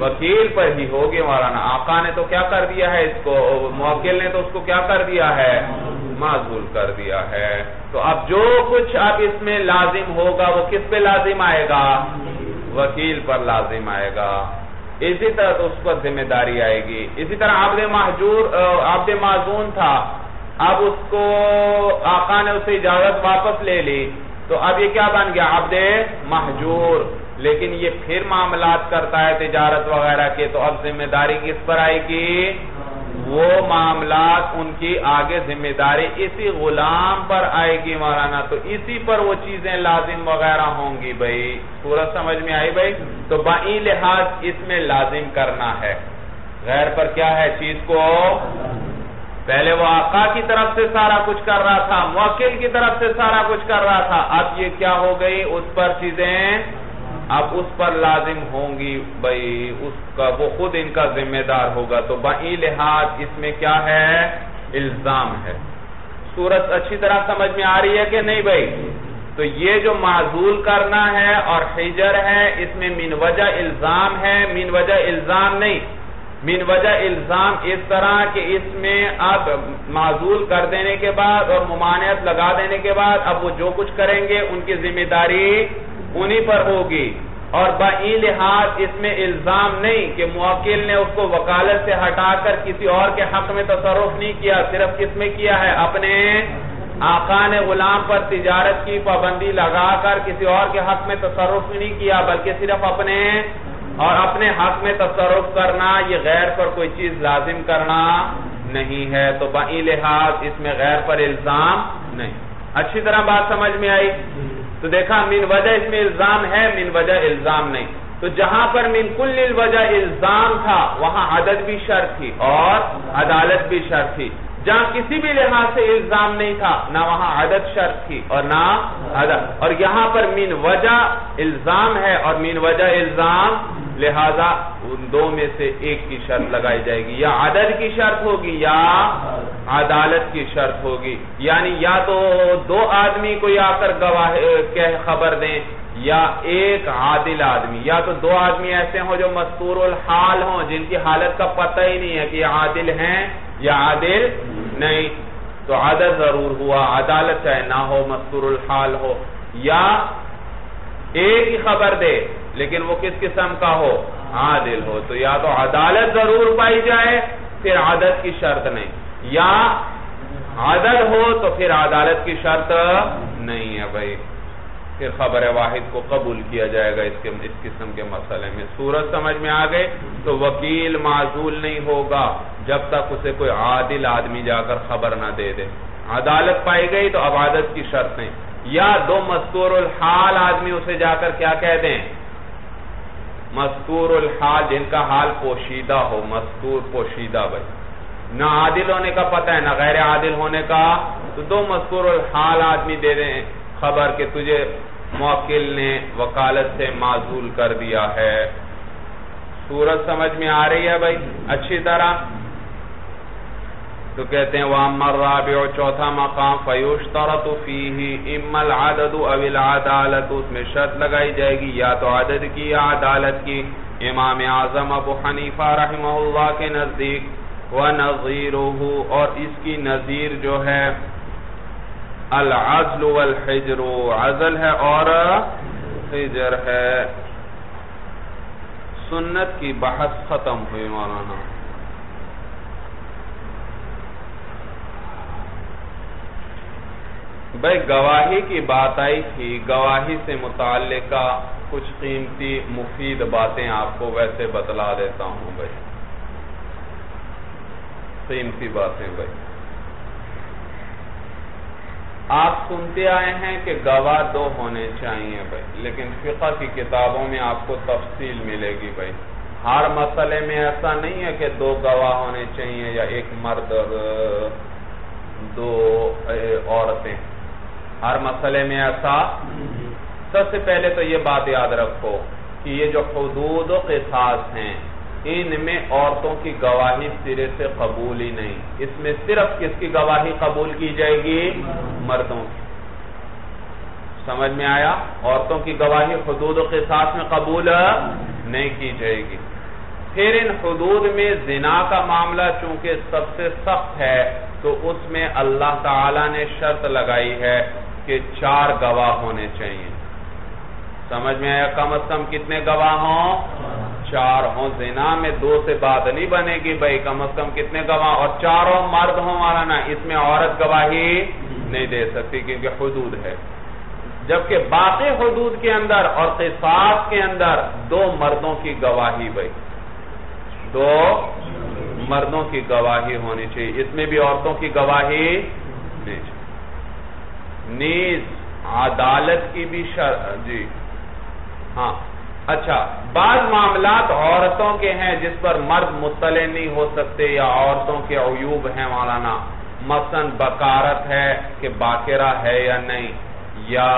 وکیل پر ہی ہوگی مولانا۔ آقا نے تو کیا کر دیا ہے اس کو؟ موکل نے تو اس کو کیا کر دیا ہے؟ معذول کر دیا ہے۔ تو اب جو کچھ اب اس میں لازم ہوگا وہ کس پہ لازم آئے گا؟ وکیل پر لازم آئے گا۔ اسی طرح تو اس پر ذمہ داری آئے گی۔ اسی طرح عبد محجور عبد معذون تھا۔ اب اس کو آقا نے اسے اجازت واپس لے لی۔ تو اب یہ کیا بن گیا؟ عبد محجور۔ لیکن یہ پھر معاملات کرتا ہے تجارت وغیرہ کے، تو اب ذمہ داری کس پر آئے گی؟ وہ معاملات ان کی آگے ذمہ داری اسی غلام پر آئے گی مولانا، تو اسی پر وہ چیزیں لازم وغیرہ ہوں گی بھائی۔ پورا سمجھ میں آئی بھائی؟ تو بائی لحاظ اس میں لازم کرنا ہے۔ غیر پر کیا ہے چیز کو؟ پہلے وہ آقا کی طرف سے سارا کچھ کر رہا تھا، موکل کی طرف سے سارا کچھ کر رہا تھا۔ اب یہ کیا ہو گئی؟ اس پر چیزیں اب اس پر لازم ہوں گی بھائی اس کا وہ خود ان کا ذمہ دار ہوگا تو بئی لحاظ اس میں کیا ہے؟ الزام ہے۔ صورت اچھی طرح سمجھ میں آ رہی ہے کہ نہیں بھائی تو یہ جو معذول کرنا ہے اور حجر ہے، اس میں من وجہ الزام ہے، من وجہ الزام نہیں۔ من وجہ الزام اس طرح کہ اس میں اب معذول کر دینے کے بعد اور ممانعت لگا دینے کے بعد اب وہ جو کچھ کریں گے ان کی ذمہ داری انہی پر ہوگی اور بائی لحاظ اس میں الزام نہیں کہ موکل نے اس کو وکالت سے ہٹا کر کسی اور کے حق میں تصرف نہیں کیا، صرف کس میں کیا ہے؟ اپنے آقا نے غلام پر تجارت کی پابندی لگا کر کسی اور کے حق میں تصرف نہیں کیا، بلکہ صرف اپنے اور اپنے حق میں تصرف کرنا، یہ غیر پر کوئی چیز لازم کرنا نہیں ہے۔ تو بائی لحاظ اس میں غیر پر الزام نہیں۔ اچھی طرح بات سمجھ میں آئی؟ تو دیکھا، من وجہ اس میں الزام ہے، من وجہ الزام نہیں۔ تو جہاں پر من کل الوجہ الزام تھا، وہاں عدد بھی شرط تھی اور عدالت بھی شرط تھی۔ جہاں کسی بھی لحاظ سے الزام نہیں تھا، نہ وہاں عدد شرط تھی اور نہ عدد۔ اور یہاں پر من وجہ الزام ہے اور من وجہ الزام لہذا ان دو میں سے ایک کی شرط لگائی جائے گی، یا عدد کی شرط ہوگی یا عدالت کی شرط ہوگی۔ یعنی یا تو دو آدمی کو آ کر گواہ خبر دیں، یا ایک عادل آدمی۔ یا تو دو آدمی ایسے ہوں جو مستور الحال ہوں، جن کی حالت کا پتہ ہی نہیں ہے کہ عادل ہیں یا عادل نہیں۔ تو عدد ضرور ہوا، عدالت چاہے نہ ہو، مستور الحال ہو، یا ایک ہی خبر دے۔ لیکن وہ کس قسم کا ہو؟ عادل ہو۔ تو یا تو عدالت ضرور پائی جائے، پھر عادت کی شرط نہیں۔ یا عادل ہو تو پھر عدالت کی شرط نہیں ہے بھائی۔ پھر خبر واحد کو قبول کیا جائے گا اس قسم کے مسئلے میں۔ صورت سمجھ میں آگئے تو وکیل معذول نہیں ہوگا۔ جب تک اسے کوئی عادل آدمی جا کر خبر نہ دے دے۔ عدالت پائی گئی تو عبادت کی شرط نہیں۔ یا دو مستور الحال آدمی اسے جا کر کیا کہہ دیں؟ مستور الحال، جن کا حال پوشیدہ ہو مستور پوشیدہ بھائی۔ نہ عادل ہونے کا پتہ ہے، نہ غیر عادل ہونے کا۔ تو دو مستور الحال آدمی دے دیں خبر کہ تجھے موکل نے وکالت سے معذول کر دیا ہے۔ صورت سمجھ میں آ رہی ہے بھائی۔ اچھی طرح تو کہتے ہیں، وَأَمَّا الرَّابِعُ، چوتھا مقام فَيُشْتَرَتُ فِيهِ اِمَّا الْعَدَدُ اَوِ الْعَدَالَتُ اس میں شرط لگائی جائے گی، یا تو عدد کی یا عدالت کی۔ امام اعظم ابو حنیفہ رحمہ اللہ کے نزدیک وَنَظِيرُهُ اور اس کی نظیر جو ہے، العزل والحجر۔ عزل ہے اور حجر ہے۔ سنت کی بحث ختم ہوئی مولانا۔ بھائی گواہی کی بات آئی تھی، گواہی سے متعلقہ کچھ قیمتی مفید باتیں آپ کو ویسے بتلا دیتا ہوں بھائی۔ قیمتی باتیں بھائی۔ آپ سنتے آئے ہیں کہ گواہ دو ہونے چاہیے بھائی، لیکن فقہ کی کتابوں میں آپ کو تفصیل ملے گی بھائی۔ ہر مسئلے میں ایسا نہیں ہے کہ دو گواہ ہونے چاہیے یا ایک مرد اور دو عورتیں۔ ہر مسئلے میں ایسا۔ سب سے پہلے تو یہ بات یاد رکھو کہ یہ جو حدود و قصاص ہیں، ان میں عورتوں کی گواہی سرے سے قبول ہی نہیں۔ اس میں صرف کس کی گواہی قبول کی جائے گی؟ مردوں کی۔ سمجھ میں آیا؟ عورتوں کی گواہی حدود و قصاص میں قبول نہیں کی جائے گی۔ پھر ان حدود میں زنا کا معاملہ چونکہ سب سے سخت ہے، تو اس میں اللہ تعالی نے شرط لگائی ہے۔ کہ چار گواہ ہونے چاہیے۔ سمجھ میں آیا کم از کم کتنے گواہ ہوں؟ چار ہوں۔ زنا میں دو سے بات نہیں بنے گی بھائی، کم از کم کتنے گواہ؟ اور چاروں مرد ہوں مولانا اس میں عورت گواہی نہیں دے سکتی کیونکہ حدود ہے۔ جبکہ باقی حدود کے اندر اور قصاص کے اندر دو مردوں کی گواہی بھائی۔ دو مردوں کی گواہی ہونی چاہیے۔ اس میں بھی عورتوں کی گواہی نہیں چاہیے۔ نیز عدالت کی بھی شرط جی۔ ہاں۔ اچھا بعض معاملات عورتوں کے ہیں جس پر مرد مطلع نہیں ہو سکتے یا عورتوں کے عیوب ہیں مولانا۔ مثلا بکارت ہے کہ باقرہ ہے یا نہیں، یا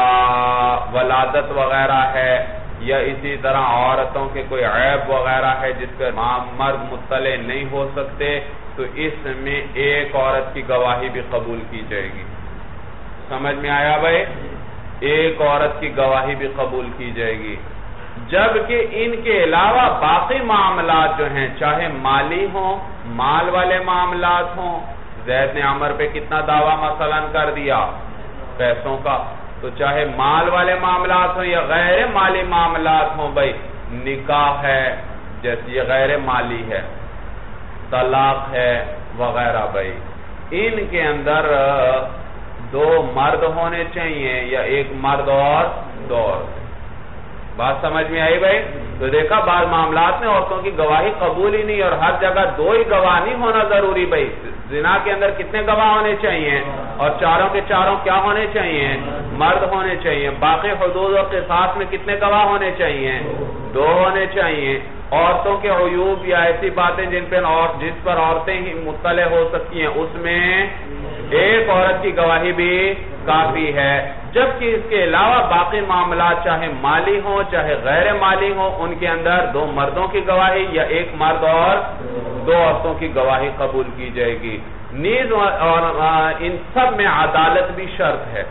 ولادت وغیرہ ہے، یا اسی طرح عورتوں کے کوئی عیب وغیرہ ہے جس پر مرد مطلع نہیں ہو سکتے، تو اس میں ایک عورت کی گواہی بھی قبول کی جائے گی۔ سمجھ میں آیا بھائی؟ ایک عورت کی گواہی بھی قبول کی جائے گی۔ جبکہ ان کے علاوہ باقی معاملات جو ہیں، چاہے مالی ہوں، مال والے معاملات ہوں، زید نے عمر پہ کتنا دعویٰ مثلا کر دیا؟ پیسوں کا۔ تو چاہے مال والے معاملات ہوں یا غیر مالی معاملات ہوں بھائی، نکاح ہے جیسے یہ غیر مالی ہے، طلاق ہے وغیرہ بھائی۔ ان کے اندر دو مرد ہونے چاہیے یا ایک مرد اور دو عورت بات سمجھ میں آئی بھائی؟ تو دیکھا، بعض معاملات میں عورتوں کی گواہی قبول ہی نہیں اور ہر جگہ دو ہی گواہ نہیں ہونا ضروری بھائی۔ زنا کے اندر کتنے گواہ ہونے چاہیے اور چاروں کے چاروں کیا ہونے چاہیے؟ مرد ہونے چاہیے۔ باقی حدود اور قصاص میں کتنے گواہ ہونے چاہیے؟ دو ہونے چاہیے۔ عورتوں کے عیوب یا ایسی باتیں جن پہ جس پر عورتیں ہی مطلع ہو سکتی ہیں، اس میں ایک عورت کی گواہی بھی کافی ہے۔ جبکہ اس کے علاوہ باقی معاملات چاہے مالی ہوں، چاہے غیر مالی ہوں، ان کے اندر دو مردوں کی گواہی یا ایک مرد اور دو عورتوں کی گواہی قبول کی جائے گی۔ نیز اور ان سب میں عدالت بھی شرط ہے۔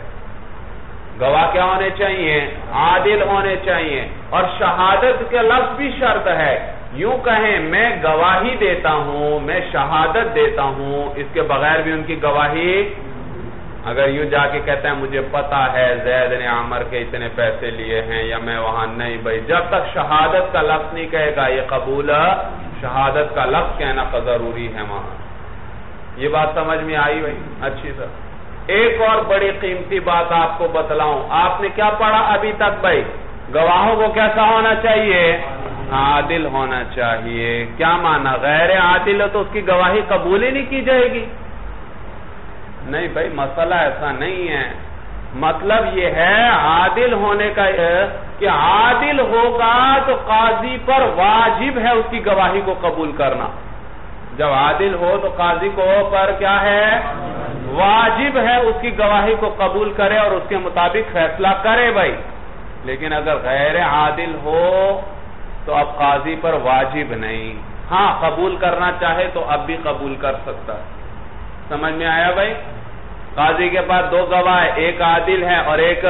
گواہ کیا ہونے چاہیے؟ عادل ہونے چاہیے۔ اور شہادت کے لفظ بھی شرط ہے۔ یوں کہیں میں گواہی دیتا ہوں، میں شہادت دیتا ہوں، اس کے بغیر بھی ان کی گواہی اگر یوں جا کے کہتا ہے مجھے پتا ہے زید نے عمر کے اتنے پیسے لیے ہیں یا میں وہاں نہیں، بھائی جب تک شہادت کا لفظ نہیں کہے گا، یہ قبول شہادت کا لفظ کہنا ضروری ہے وہاں۔ یہ بات سمجھ میں آئی؟ بھائی، اچھی طرح۔ ایک اور بڑی قیمتی بات آپ کو بتلاؤں۔ آپ نے کیا پڑھا ابھی تک؟ بھائی، گواہوں کو کیسا ہونا چاہیے؟ عادل ہونا چاہیے۔ کیا مانا؟ غیر عادل ہو تو اس کی گواہی قبول ہی نہیں کی جائے گی۔ نہیں بھائی، مسئلہ ایسا نہیں ہے۔ مطلب یہ ہے، عادل ہونے کا، کہ عادل ہوگا تو قاضی پر واجب ہے اس کی گواہی کو قبول کرنا۔ جب عادل ہو تو قاضی کو پر کیا ہے؟ واجب ہے اس کی گواہی کو قبول کرے اور اس کے مطابق فیصلہ کرے بھائی۔ لیکن اگر غیر عادل ہو تو اب قاضی پر واجب نہیں۔ ہاں قبول کرنا چاہے تو اب بھی قبول کر سکتا ہے۔ سمجھ میں آیا بھائی؟ قاضی کے پاس دو گواہ ایک عادل ہے اور ایک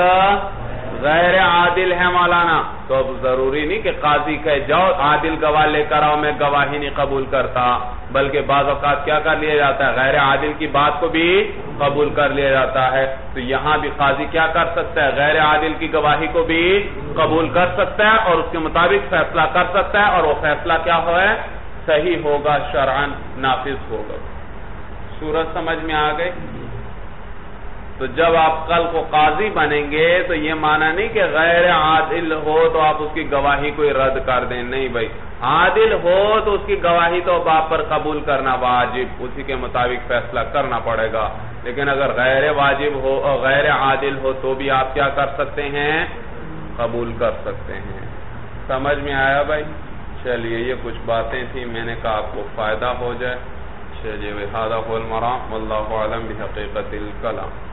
غیر عادل ہے مولانا۔ تو اب ضروری نہیں کہ قاضی کہے، جاؤ، عادل گواہ لے کر آؤ، میں گواہی نہیں قبول کرتا۔ بلکہ بعض اوقات کیا کر لیا جاتا ہے؟ غیر عادل کی بات کو بھی قبول کر لیا جاتا ہے۔ تو یہاں بھی قاضی کیا کر سکتا ہے؟ غیر عادل کی گواہی کو بھی قبول کر سکتا ہے اور اس کے مطابق فیصلہ کر سکتا ہے اور وہ فیصلہ کیا ہوا ہے صحیح ہوگا شرعن نافذ ہوگا۔ صورت سمجھ میں آ گئی تو جب آپ کل کو قاضی بنیں گے تو یہ مانا نہیں کہ غیر عادل ہو تو آپ اس کی گواہی کوئی رد کر دیں۔ نہیں بھائی، عادل ہو تو اس کی گواہی تو آپ پر قبول کرنا واجب، اسی کے مطابق فیصلہ کرنا پڑے گا۔ لیکن اگر غیر واجب ہو غیر عادل ہو تو بھی آپ کیا کر سکتے ہیں؟ قبول کر سکتے ہیں۔ سمجھ میں آیا بھائی؟ چلیے، یہ کچھ باتیں تھیں، میں نے کہا آپ کو فائدہ ہو جائے۔ چلیے، بھائی ہادہ المرام اللہ عالم بحقیقت الکلام۔